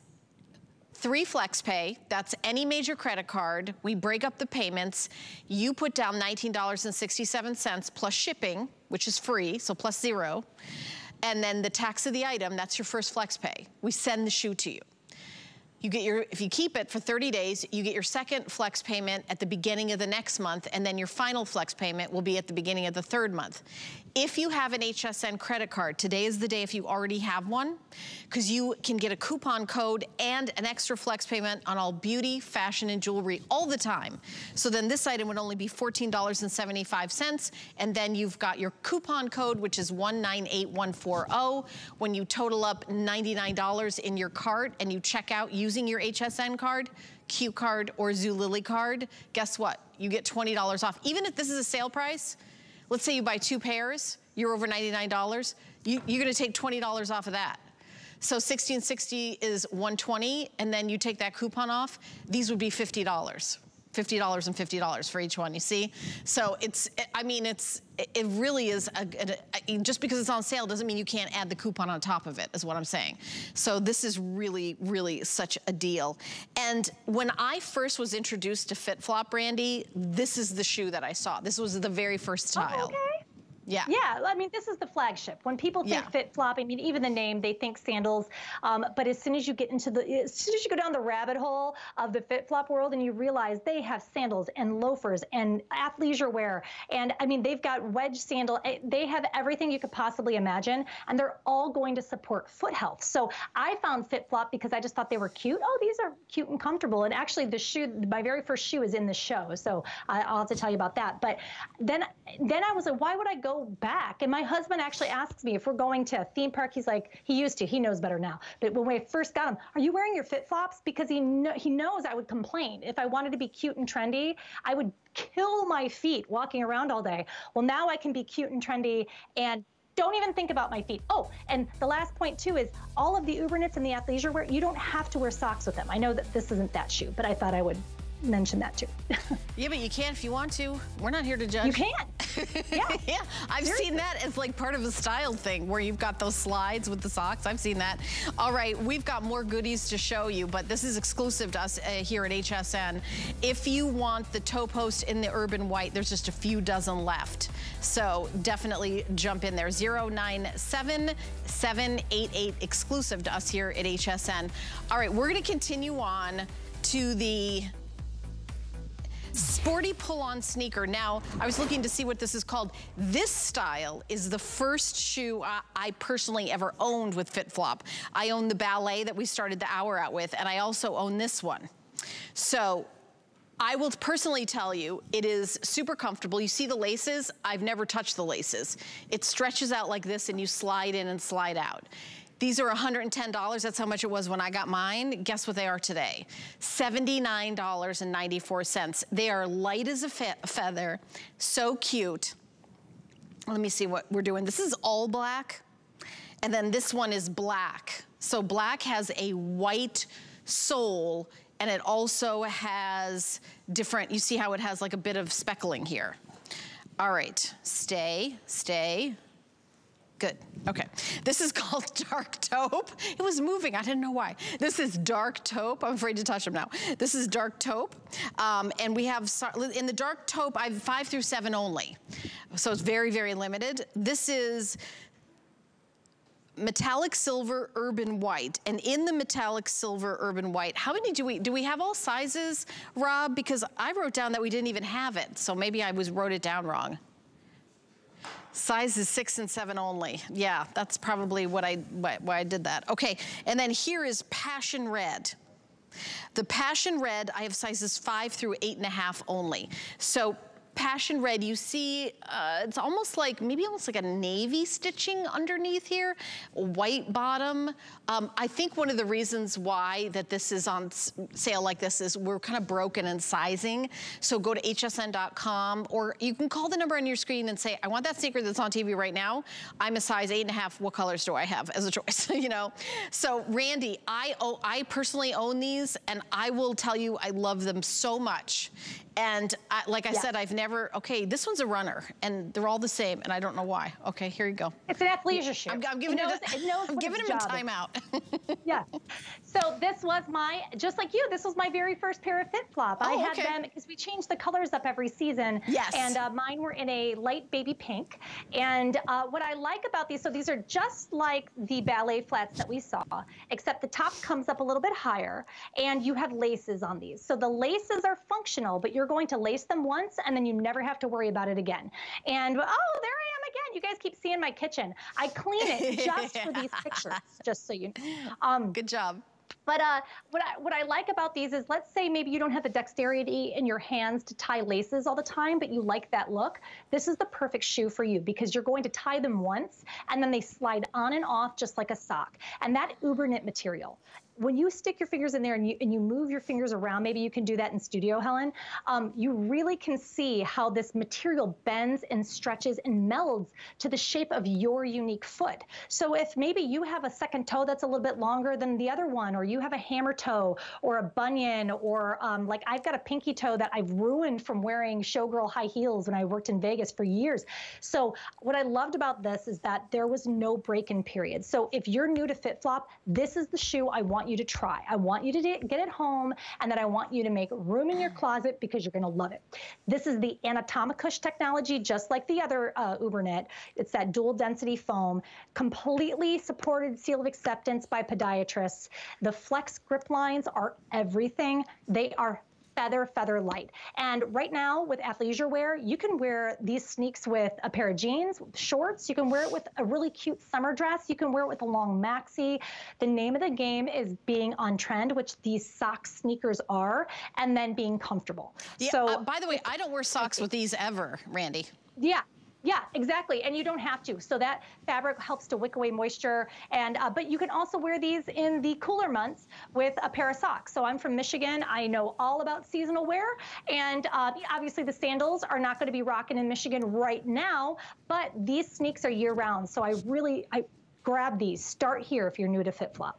A: Three flex pay, that's any major credit card. We break up the payments. You put down $19.67 plus shipping, which is free, so plus zero. And then the tax of the item, that's your first flex pay. We send the shoe to you. You get your, if you keep it for 30 days, you get your second flex payment at the beginning of the next month, and then your final flex payment will be at the beginning of the third month. If you have an HSN credit card, today is the day if you already have one, because you can get a coupon code and an extra flex payment on all beauty, fashion, and jewelry all the time. So then this item would only be $14.75, and then you've got your coupon code, which is 198140. When you total up $99 in your cart and you check out using your HSN card, Q card, or Zulily card, guess what? You get $20 off. Even if this is a sale price, Let's say you buy two pairs, you're over $99, you, you're gonna take $20 off of that. So 1660 is 120, and then you take that coupon off, these would be $50. $50 and $50 for each one, you see? So it's, I mean, it's, it really is, a, a, a, just because it's on sale doesn't mean you can't add the coupon on top of it, is what I'm saying. So this is really, really such a deal. And when I first was introduced to FitFlop, Brandy, this is the shoe that I saw. This was the very first style.
B: Oh, okay. Yeah. Yeah. I mean, this is the flagship. When people think yeah. FitFlop, I mean, even the name, they think sandals. Um, but as soon as you get into the, as soon as you go down the rabbit hole of the FitFlop world and you realize they have sandals and loafers and athleisure wear. And I mean, they've got wedge sandal. Eh, they have everything you could possibly imagine. And they're all going to support foot health. So I found FitFlop because I just thought they were cute. Oh, these are cute and comfortable. And actually the shoe, my very first shoe is in the show. So I, I'll have to tell you about that. But then, then I was like, why would I go back. And my husband actually asks me if we're going to a theme park. He's like, he used to, he knows better now. But when we first got him, are you wearing your FitFlops? Because he kn- he knows I would complain. If I wanted to be cute and trendy, I would kill my feet walking around all day. Well, now I can be cute and trendy and don't even think about my feet. Oh, and the last point too is all of the Uberknits and the athleisure wear, you don't have to wear socks with them. I know that this isn't that shoe, but I thought I would mention that too.
A: yeah, but you can if you want to. We're not here to judge.
B: You can. Yeah.
A: yeah. I've Seriously. seen that as like part of a style thing where you've got those slides with the socks. I've seen that. All right, we've got more goodies to show you, but this is exclusive to us uh, here at HSN. If you want the toe post in the urban white, there's just a few dozen left. So definitely jump in there. 097788 exclusive to us here at HSN. All right, we're going to continue on to the sporty pull-on sneaker. Now, I was looking to see what this is called. This style is the first shoe I, I personally ever owned with FitFlop. I own the ballet that we started the hour out with, and I also own this one. So I will personally tell you, it is super comfortable. You see the laces? I've never touched the laces. It stretches out like this and you slide in and slide out. These are $110. That's how much it was when I got mine. Guess what they are today? $79.94. They are light as a fe feather, so cute. Let me see what we're doing. This is all black, and then this one is black. So black has a white sole, and it also has different, you see how it has like a bit of speckling here. All right, stay, stay, Good, okay. This is called dark taupe. It was moving, I didn't know why. This is dark taupe, I'm afraid to touch them now. This is dark taupe, um, and we have, in the dark taupe, I have five through seven only. So it's very, very limited. This is metallic silver urban white and in the metallic silver urban white how many do we do we have all sizes rob because i wrote down that we didn't even have it so maybe i was wrote it down wrong Size is six and seven only. Yeah, that's probably what I, why, why I did that. Okay, and then here is passion red. The passion red, I have sizes five through eight and a half only. So passion red, you see uh, it's almost like, maybe almost like a navy stitching underneath here, white bottom. Um, I think one of the reasons why that this is on sale like this is we're kind of broken in sizing. So go to hsn.com or you can call the number on your screen and say, I want that sneaker that's on TV right now. I'm a size eight and a half. What colors do I have as a choice, you know? So Randi, I, oh, I personally own these and I will tell you I love them so much. And I, like I yeah. said, I've never, okay, this one's a runner and they're all the same and I don't know why. Okay, here you go.
B: It's an athleisure shoe.
A: I'm, I'm giving, it, knows, it, a, I'm giving him a timeout.
B: yeah. So this was my, just like you, this was my very first pair of FitFlop. Oh, I had okay. them because we change the colors up every season.
A: Yes.
B: And uh, mine were in a light baby pink. And uh, what I like about these, so these are just like the ballet flats that we saw, except the top comes up a little bit higher and you have laces on these. So the laces are functional, but you're going to lace them once and then you never have to worry about it again. And oh, there I am again. You guys keep seeing my kitchen. I clean it just for these pictures, just so you know.
A: Um, Good job.
B: But uh, what, I, what I like about these is, let's say maybe you don't have the dexterity in your hands to tie laces all the time, but you like that look. This is the perfect shoe for you because you're going to tie them once and then they slide on and off just like a sock. And that Uberknit material when you stick your fingers in there and you, and you move your fingers around, maybe you can do that in studio, Helen, um, you really can see how this material bends and stretches and melds to the shape of your unique foot. So if maybe you have a second toe that's a little bit longer than the other one, or you have a hammer toe or a bunion, or um, like I've got a pinky toe that I've ruined from wearing showgirl high heels when I worked in Vegas for years. So what I loved about this is that there was no break-in period. So if you're new to FitFlop, this is the shoe I want want you to try. I want you to get it home and then I want you to make room in your closet because you're going to love it. This is the Anatomicush technology, just like the other uh, Uberknit. It's that dual density foam, completely supported seal of acceptance by podiatrists. The flex grip lines are everything. They are feather, feather light. And right now with athleisure wear, you can wear these sneaks with a pair of jeans, shorts. You can wear it with a really cute summer dress. You can wear it with a long maxi. The name of the game is being on trend, which these sock sneakers are, and then being comfortable.
A: Yeah, so, uh, by the way, I don't wear socks with these ever, Randi.
B: Yeah, yeah, exactly. And you don't have to. So that fabric helps to wick away moisture. And uh, But you can also wear these in the cooler months with a pair of socks. So I'm from Michigan. I know all about seasonal wear. And uh, obviously the sandals are not going to be rocking in Michigan right now, but these sneaks are year round. So I really, I grab these. Start here if you're new to FitFlop.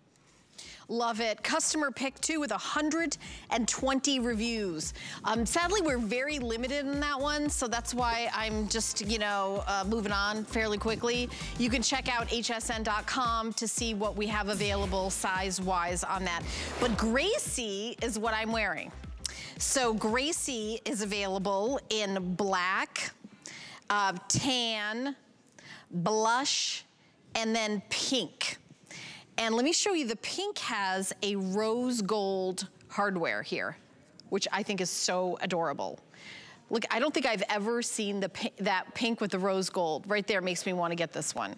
A: Love it. Customer pick too with 120 reviews. Um, sadly, we're very limited in that one, so that's why I'm just, you know, uh, moving on fairly quickly. You can check out hsn.com to see what we have available size-wise on that. But Gracie is what I'm wearing. So Gracie is available in black, uh, tan, blush, and then pink. And let me show you, the pink has a rose gold hardware here, which I think is so adorable. Look, I don't think I've ever seen the that pink with the rose gold. Right there makes me want to get this one.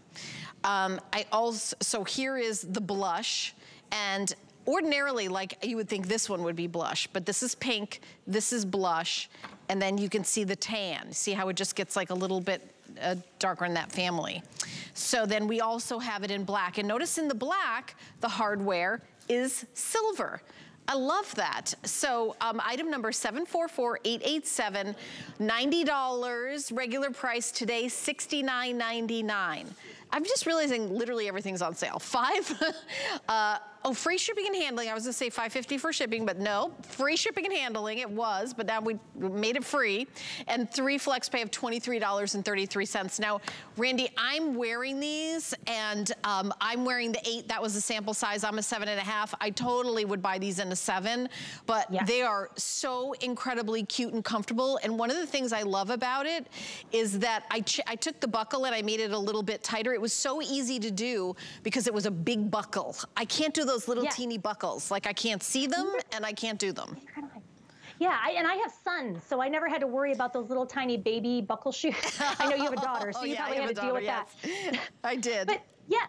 A: Um, I also, so here is the blush. And ordinarily, like you would think this one would be blush, but this is pink, this is blush, and then you can see the tan. See how it just gets like a little bit uh, darker in that family. So then we also have it in black. And notice in the black, the hardware is silver. I love that. So um, item number 744887, $90, regular price today, $69.99. I'm just realizing literally everything's on sale. Five, uh, Oh, free shipping and handling. I was gonna say 550 for shipping, but no, free shipping and handling. It was, but now we made it free. And three flex pay of $23.33. Now, Randi, I'm wearing these and um, I'm wearing the eight. That was the sample size. I'm a seven and a half. I totally would buy these in a seven, but yeah. they are so incredibly cute and comfortable. And one of the things I love about it is that I, I took the buckle and I made it a little bit tighter. It was so easy to do because it was a big buckle. I can't do those little yeah. teeny buckles. Like I can't see them and I can't do them.
B: Yeah, I, and I have sons, so I never had to worry about those little tiny baby buckle shoes. I know you have a daughter, so oh, you yeah, probably had to daughter, deal with yes.
A: that. I did.
B: But yeah,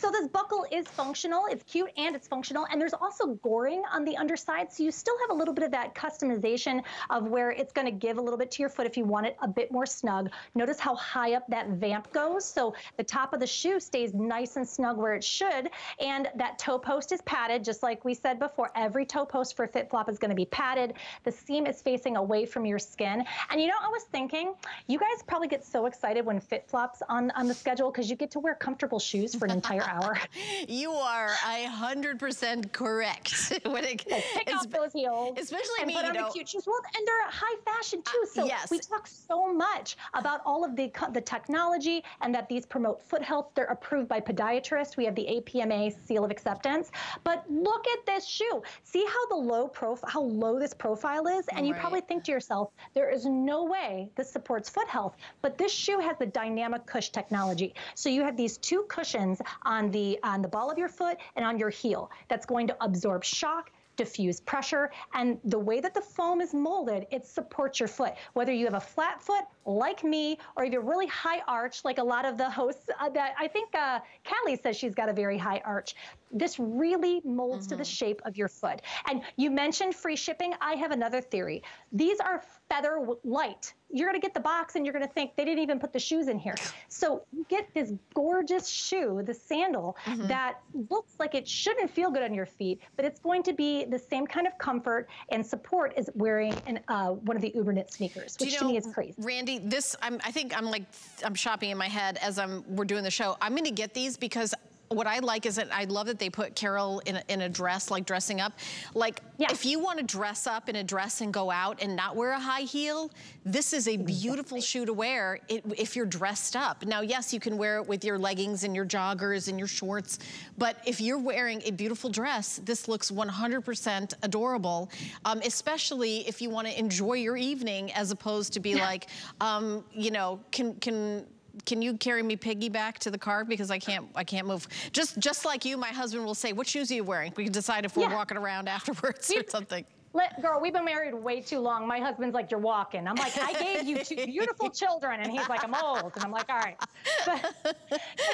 B: so this buckle is functional, it's cute and it's functional. And there's also goring on the underside. So you still have a little bit of that customization of where it's gonna give a little bit to your foot if you want it a bit more snug. Notice how high up that vamp goes. So the top of the shoe stays nice and snug where it should. And that toe post is padded, just like we said before, every toe post for FitFlop is gonna be padded. The seam is facing away from your skin. And you know, I was thinking, you guys probably get so excited when FitFlop's on, on the schedule because you get to wear comfortable shoes for an entire hour.
A: You are a hundred percent correct.
B: when it, Pick out those heels,
A: especially
B: and
A: me.
B: Put
A: on
B: know, the cute shoes. Well, and they're high fashion too. So uh, yes. we talk so much about all of the the technology and that these promote foot health. They're approved by podiatrists. We have the APMA seal of acceptance. But look at this shoe. See how the low profile, how low this profile is, and you probably think to yourself, there is no way this supports foot health. But this shoe has the Dynamicush technology. So you have these two cushions on on the on the ball of your foot and on your heel. That's going to absorb shock diffuse pressure. And the way that the foam is molded, it supports your foot. Whether you have a flat foot like me, or if you're really high arch, like a lot of the hosts uh, that I think uh, Callie says she's got a very high arch. This really molds mm-hmm. to the mm-hmm. shape of your foot. And you mentioned free shipping. I have another theory. These are feather light. You're going to get the box and you're going to think they didn't even put the shoes in here. So you get this gorgeous shoe, the sandal, mm-hmm. that looks like it shouldn't feel good on your feet, but it's going to be the same kind of comfort and support as wearing an, uh, one of the Uberknit sneakers, which you know, to me is crazy.
A: Randi, this, I'm, I think I'm like, I'm shopping in my head as I'm, we're doing the show. I'm going to get these because what I like is that I love that they put Carol in a, in a dress, like dressing up. Like, yeah. if you want to dress up in a dress and go out and not wear a high heel, this is a beautiful exactly. shoe to wear if you're dressed up. Now, yes, you can wear it with your leggings and your joggers and your shorts, but if you're wearing a beautiful dress, this looks 100% adorable, um, especially if you want to enjoy your evening as opposed to be like, um, you know, can, can, can you carry me piggyback to the car because I can't I can't move. Just just like you, my husband will say, what shoes are you wearing? We can decide if we're yeah. walking around afterwards or something.
B: Let, girl, we've been married way too long. My husband's like, you're walking. I'm like, I gave you two beautiful children. And he's like, I'm old. And I'm like, all right. But, but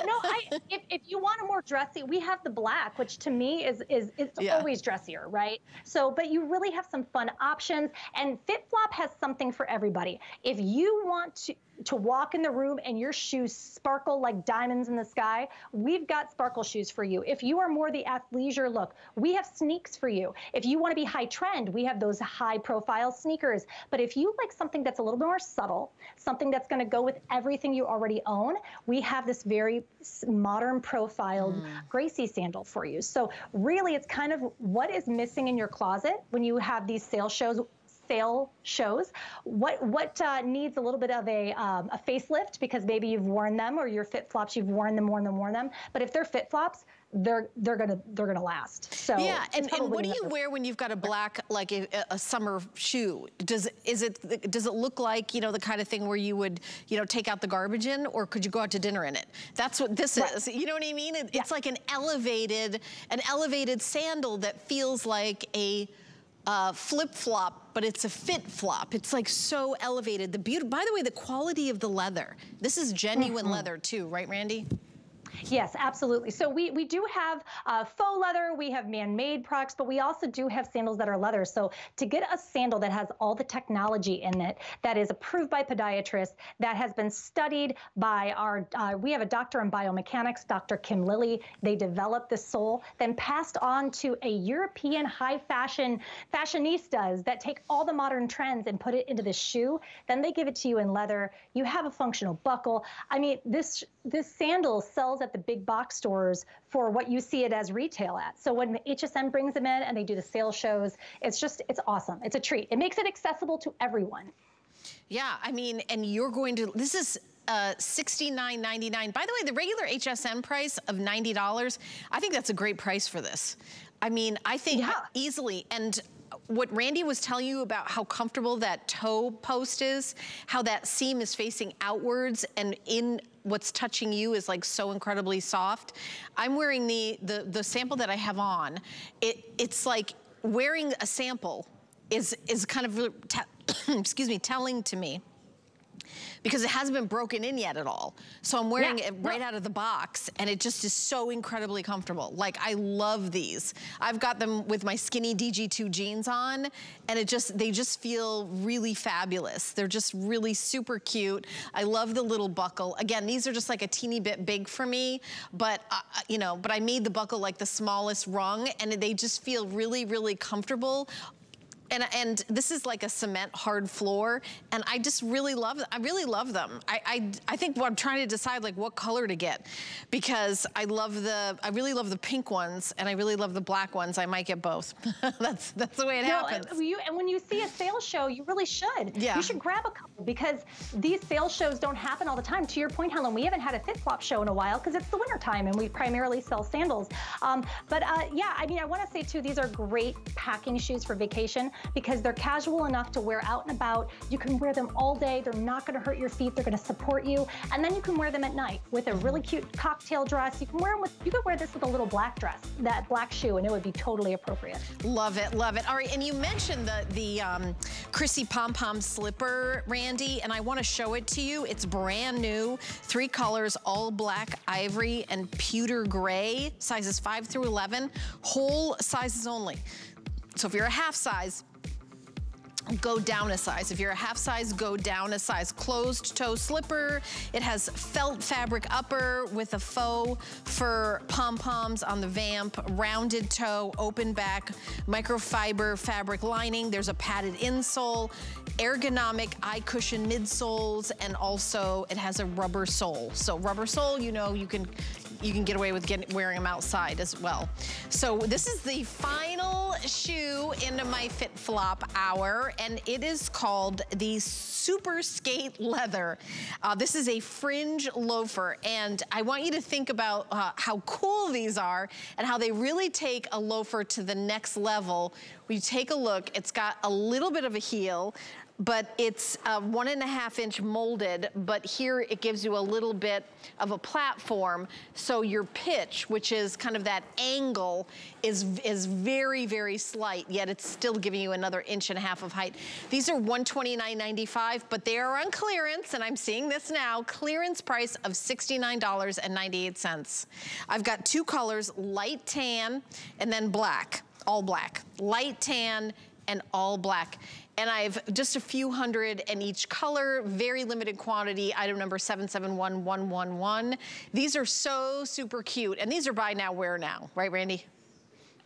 B: no, I, if, if you want a more dressy, we have the black, which to me is, is it's yeah. always dressier, right? So, but you really have some fun options. And FitFlop has something for everybody. If you want to, to walk in the room and your shoes sparkle like diamonds in the sky, we've got sparkle shoes for you. If you are more the athleisure look, we have sneaks for you. If you want to be high trend, we have those high profile sneakers. But if you like something that's a little more subtle, something that's going to go with everything you already own, we have this very modern profiled mm. Gracie sandal for you. So really it's kind of what is missing in your closet when you have these sale shows sale shows. What what uh, needs a little bit of a, um, a facelift because maybe you've worn them or your FitFlops you've worn them, worn them, worn them. But if they're fit flops, they're they're gonna they're gonna last. So
A: yeah, and, and what do you wear when you've got a black like a, a, summer shoe? Does is it does it look like you know the kind of thing where you would you know take out the garbage in, or could you go out to dinner in it? That's what this right. is. You know what I mean? It, yeah. It's like an elevated an elevated sandal that feels like a uh, flip-flop, but it's a fit flop. It's like so elevated. The beauty, by the way, the quality of the leather. This is genuine mm -hmm. leather too, right, Randi?
B: Yes, absolutely. So we, we do have uh, faux leather, we have man-made products, but we also do have sandals that are leather. So to get a sandal that has all the technology in it, that is approved by podiatrists, that has been studied by our, uh, we have a doctor in biomechanics, Dr. Kim Lilly. They developed the sole, then passed on to a European high fashion fashionistas that take all the modern trends and put it into the shoe. Then they give it to you in leather. You have a functional buckle. I mean, this this sandal sells at the big box stores for what you see it as retail at. So when the HSN brings them in and they do the sales shows, it's just, it's awesome. It's a treat. It makes it accessible to everyone.
A: Yeah, I mean, and you're going to, this is uh, $69.99. By the way, the regular HSN price of $90, I think that's a great price for this. I mean, I think yeah. easily, and what Randi was telling you about how comfortable that toe post is, how that seam is facing outwards and in what's touching you is like so incredibly soft. I'm wearing the, the, the sample that I have on. It, it's like wearing a sample is, is kind of, excuse me, telling to me because it hasn't been broken in yet at all. So I'm wearing yeah. it right out of the box and it just is so incredibly comfortable. Like I love these. I've got them with my skinny DG2 jeans on and it just, they just feel really fabulous. They're just really super cute. I love the little buckle. Again, these are just like a teeny bit big for me, but uh, uh you know, but I made the buckle like the smallest rung and they just feel really, really comfortable and, and this is like a cement hard floor and I just really love I really love them. I, I I think what I'm trying to decide like what color to get because I love the I really love the pink ones and I really love the black ones. I might get both. That's that's the way it no, happens.
B: you, and when you see a sales show you really should. Yeah. you should grab a couple because these sales shows don't happen all the time. To your point Helen we haven't had a FitFlop show in a while because it's the winter time and we primarily sell sandals. Um, but uh, yeah I mean I want to say too these are great packing shoes for vacation because they're casual enough to wear out and about. You can wear them all day. They're not gonna hurt your feet. They're gonna support you. And then you can wear them at night with a really cute cocktail dress. You can wear them with, you could wear this with a little black dress, that black shoe, and it would be totally appropriate.
A: Love it, love it. All right, and you mentioned the, the um, Chrissy Pom Pom slipper, Randi, and I wanna show it to you. It's brand new, three colors, all black, ivory, and pewter gray, sizes five through 11, whole sizes only. So if you're a half size, go down a size. If you're a half size, go down a size. Closed toe slipper. It has felt fabric upper with a faux fur pom-poms on the vamp, rounded toe, open back, microfiber fabric lining. There's a padded insole, ergonomic eye cushion midsoles, and also it has a rubber sole. So rubber sole, you know, you can you can get away with getting, wearing them outside as well. So this is the final shoe into my FitFlop hour, and it is called the Super Skate Leather. Uh, this is a fringe loafer, and I want you to think about uh, how cool these are and how they really take a loafer to the next level. We take a look, it's got a little bit of a heel, but it's uh, one and a half inch molded, but here it gives you a little bit of a platform. So your pitch, which is kind of that angle, is, is very, very slight, yet it's still giving you another inch and a half of height. These are $129.95, but they are on clearance, and I'm seeing this now, clearance price of $69.98. I've got two colors, light tan and then black, all black. Light tan and all black. And I've just a few hundred in each color, very limited quantity, item number 771111. These are so super cute. And these are buy now, wear now, right, Randi?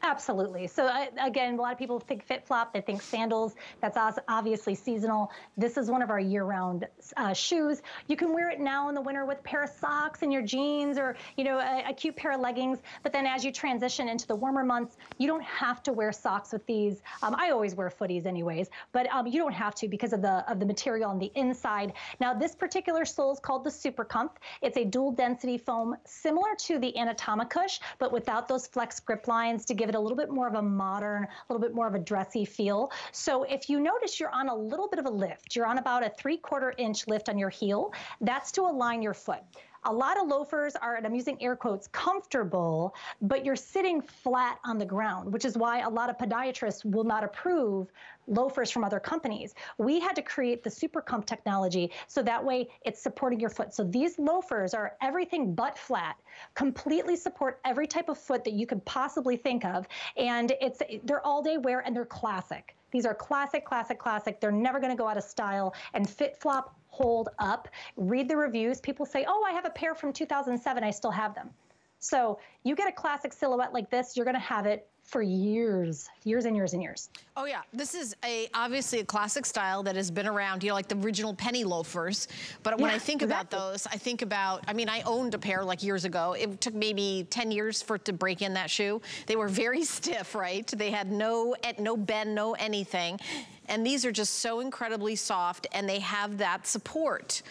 B: Absolutely. So uh, again, a lot of people think FitFlop, they think sandals. That's obviously seasonal. This is one of our year-round uh, shoes. You can wear it now in the winter with a pair of socks and your jeans or, you know, a, a, cute pair of leggings. But then as you transition into the warmer months, you don't have to wear socks with these. Um, I always wear footies anyways, but um, you don't have to because of the, of the material on the inside. Now, this particular sole is called the Super Comf. It's a dual density foam similar to the Anatomicush, but without those flex grip lines to give it a little bit more of a modern, a little bit more of a dressy feel. So if you notice you're on a little bit of a lift, you're on about a three quarter inch lift on your heel, that's to align your foot. A lot of loafers are, and I'm using air quotes, comfortable, but you're sitting flat on the ground, which is why a lot of podiatrists will not approve loafers from other companies. We had to create the Super Comf technology so that way it's supporting your foot. So these loafers are everything but flat, completely support every type of foot that you could possibly think of. And it's they're all day wear and they're classic. These are classic, classic, classic. They're never going to go out of style. And FitFlop hold up. Read the reviews. People say, oh, I have a pair from 2007. I still have them. So you get a classic silhouette like this, you're going to have it for years, years and years and years.
A: Oh yeah, this is a obviously a classic style that has been around, you know, like the original penny loafers. But yeah, when I think exactly. about those, I think about, I mean, I owned a pair like years ago. It took maybe 10 years for it to break in that shoe. They were very stiff, right? They had no, eh, no bend, no anything. And these are just so incredibly soft and they have that support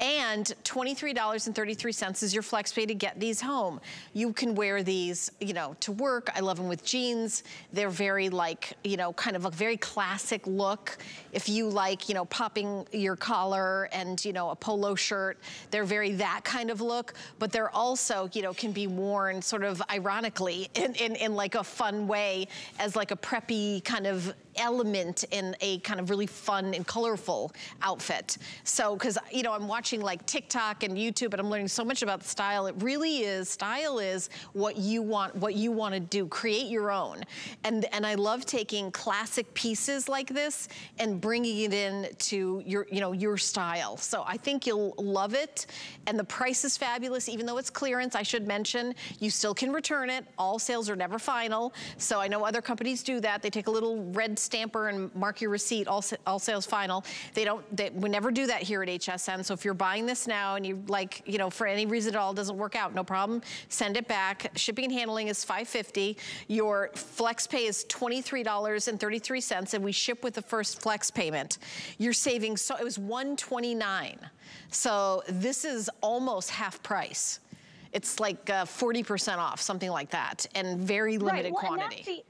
A: and $23.33 is your flex pay to get these home. You can wear these, you know, to work. I love them with jeans. They're very like, you know, kind of a very classic look. If you like, you know, popping your collar and, you know, a polo shirt, they're very that kind of look, but they're also, you know, can be worn sort of ironically in, in, in like a fun way as like a preppy kind of element in a kind of really fun and colorful outfit. So, cause you know, I'm watching like TikTok and YouTube and I'm learning so much about style. It really is, style is what you want, what you want to do, create your own. And, and I love taking classic pieces like this and bringing it in to your, you know, your style. So I think you'll love it. And the price is fabulous, even though it's clearance, I should mention, you still can return it. All sales are never final. So I know other companies do that. They take a little red stamper and mark your receipt, all, all sales final. They don't, they, we never do that here at HSN. So if you're buying this now and you like, you know, for any reason at all doesn't work out, no problem, send it back. Shipping and handling is 550. Your flex pay is $23.33 and we ship with the first flex payment. You're saving, so it was 129. So this is almost half price. It's like 40% uh, off, something like that, and very limited right. well, quantity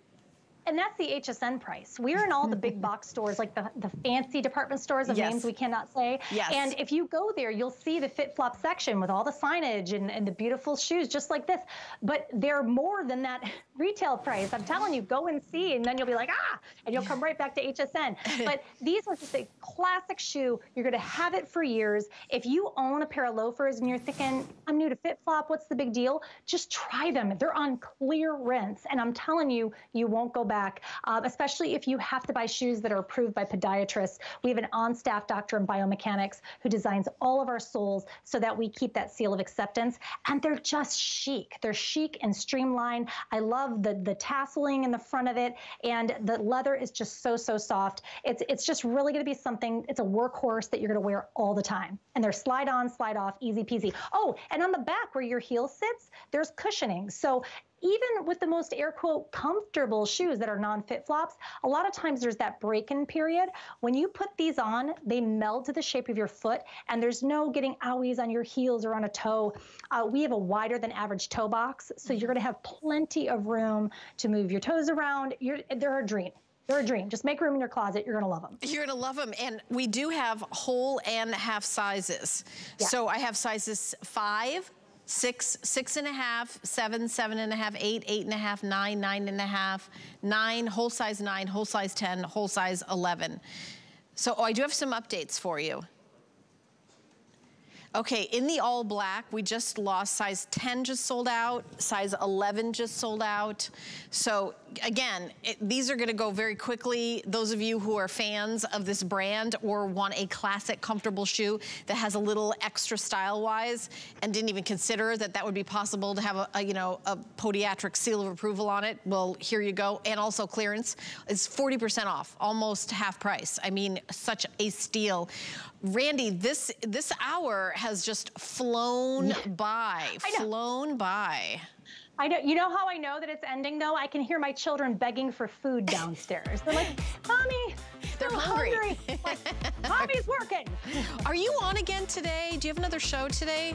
B: and that's the HSN price. We're in all the big box stores, like the, the fancy department stores of yes. names we cannot say. Yes. And if you go there, you'll see the FitFlop section with all the signage and, and the beautiful shoes, just like this. But they're more than that retail price. I'm telling you, go and see, and then you'll be like, ah, and you'll come right back to HSN. but these are just a classic shoe. You're going to have it for years. If you own a pair of loafers and you're thinking, I'm new to FitFlop, what's the big deal? Just try them. They're on clear clearance, and I'm telling you, you won't go back back, um, especially if you have to buy shoes that are approved by podiatrists. We have an on-staff doctor in biomechanics who designs all of our soles so that we keep that seal of acceptance. And they're just chic. They're chic and streamlined. I love the, the tasseling in the front of it. And the leather is just so, so soft. It's, it's just really going to be something, it's a workhorse that you're going to wear all the time. And they're slide on, slide off, easy peasy. Oh, and on the back where your heel sits, there's cushioning. So even with the most air quote comfortable shoes that are non-FitFlops, a lot of times there's that break-in period. When you put these on, they meld to the shape of your foot and there's no getting owies on your heels or on a toe. Uh, we have a wider than average toe box, so you're gonna have plenty of room to move your toes around. You're, they're a dream. They're a dream. Just make room in your closet. You're going to love them.
A: You're going to love them. And we do have whole and half sizes. Yeah. So I have sizes five, six, six and a half, seven, seven and a half, eight, eight and a half, nine, nine and a half, nine, whole size nine, whole size 10, whole size 11. So oh, I do have some updates for you. Okay, in the all black, we just lost size 10 just sold out, size 11 just sold out. So again, it, these are gonna go very quickly. Those of you who are fans of this brand or want a classic comfortable shoe that has a little extra style-wise and didn't even consider that that would be possible to have a, a, you know, a podiatric seal of approval on it, well, here you go. And also clearance is 40% off, almost half price. I mean, such a steal. Randi, this this hour has just flown by, flown by.
B: I know. You know how I know that it's ending though? I can hear my children begging for food downstairs. They're like, "Mommy,
A: they're hungry."
B: hungry. like, Mommy's working.
A: Are you on again today? Do you have another show today?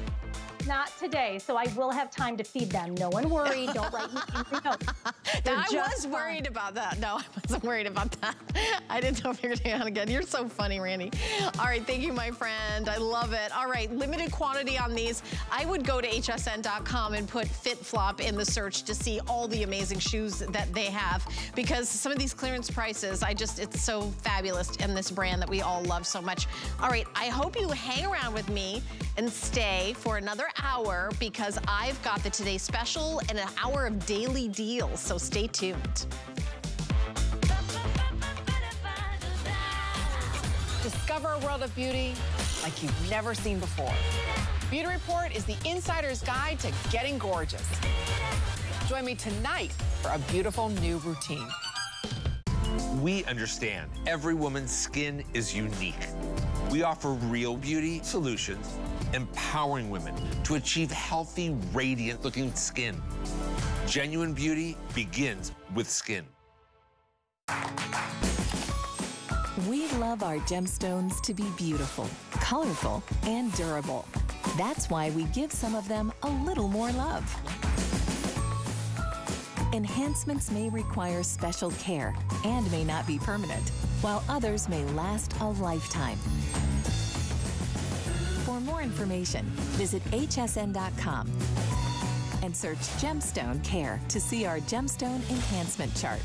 B: Not today, so I will have time to feed them. No one worry. Don't write me angry notes.
A: I was worried about that. No, I wasn't worried about that. I didn't know if you were going to on again. You're so funny, Randi. All right, thank you, my friend. I love it. All right, limited quantity on these. I would go to hsn.com and put FitFlop in the search to see all the amazing shoes that they have because some of these clearance prices, I just, it's so fabulous in this brand that we all love so much. All right, I hope you hang around with me and stay for another hour because I've got the Today Special and an hour of daily deals, so stay tuned.
C: Discover a world of beauty like you've never seen before. Beauty Report is the insider's guide to getting gorgeous. Join me tonight for a beautiful new routine.
D: We understand every woman's skin is unique. We offer real beauty solutions empowering women to achieve healthy, radiant looking skin. Genuine beauty begins with skin.
E: We love our gemstones to be beautiful, colorful, and durable. That's why we give some of them a little more love. Enhancements may require special care and may not be permanent, while others may last a lifetime. For more information, visit hsn.com and search Gemstone Care to see our Gemstone Enhancement Chart.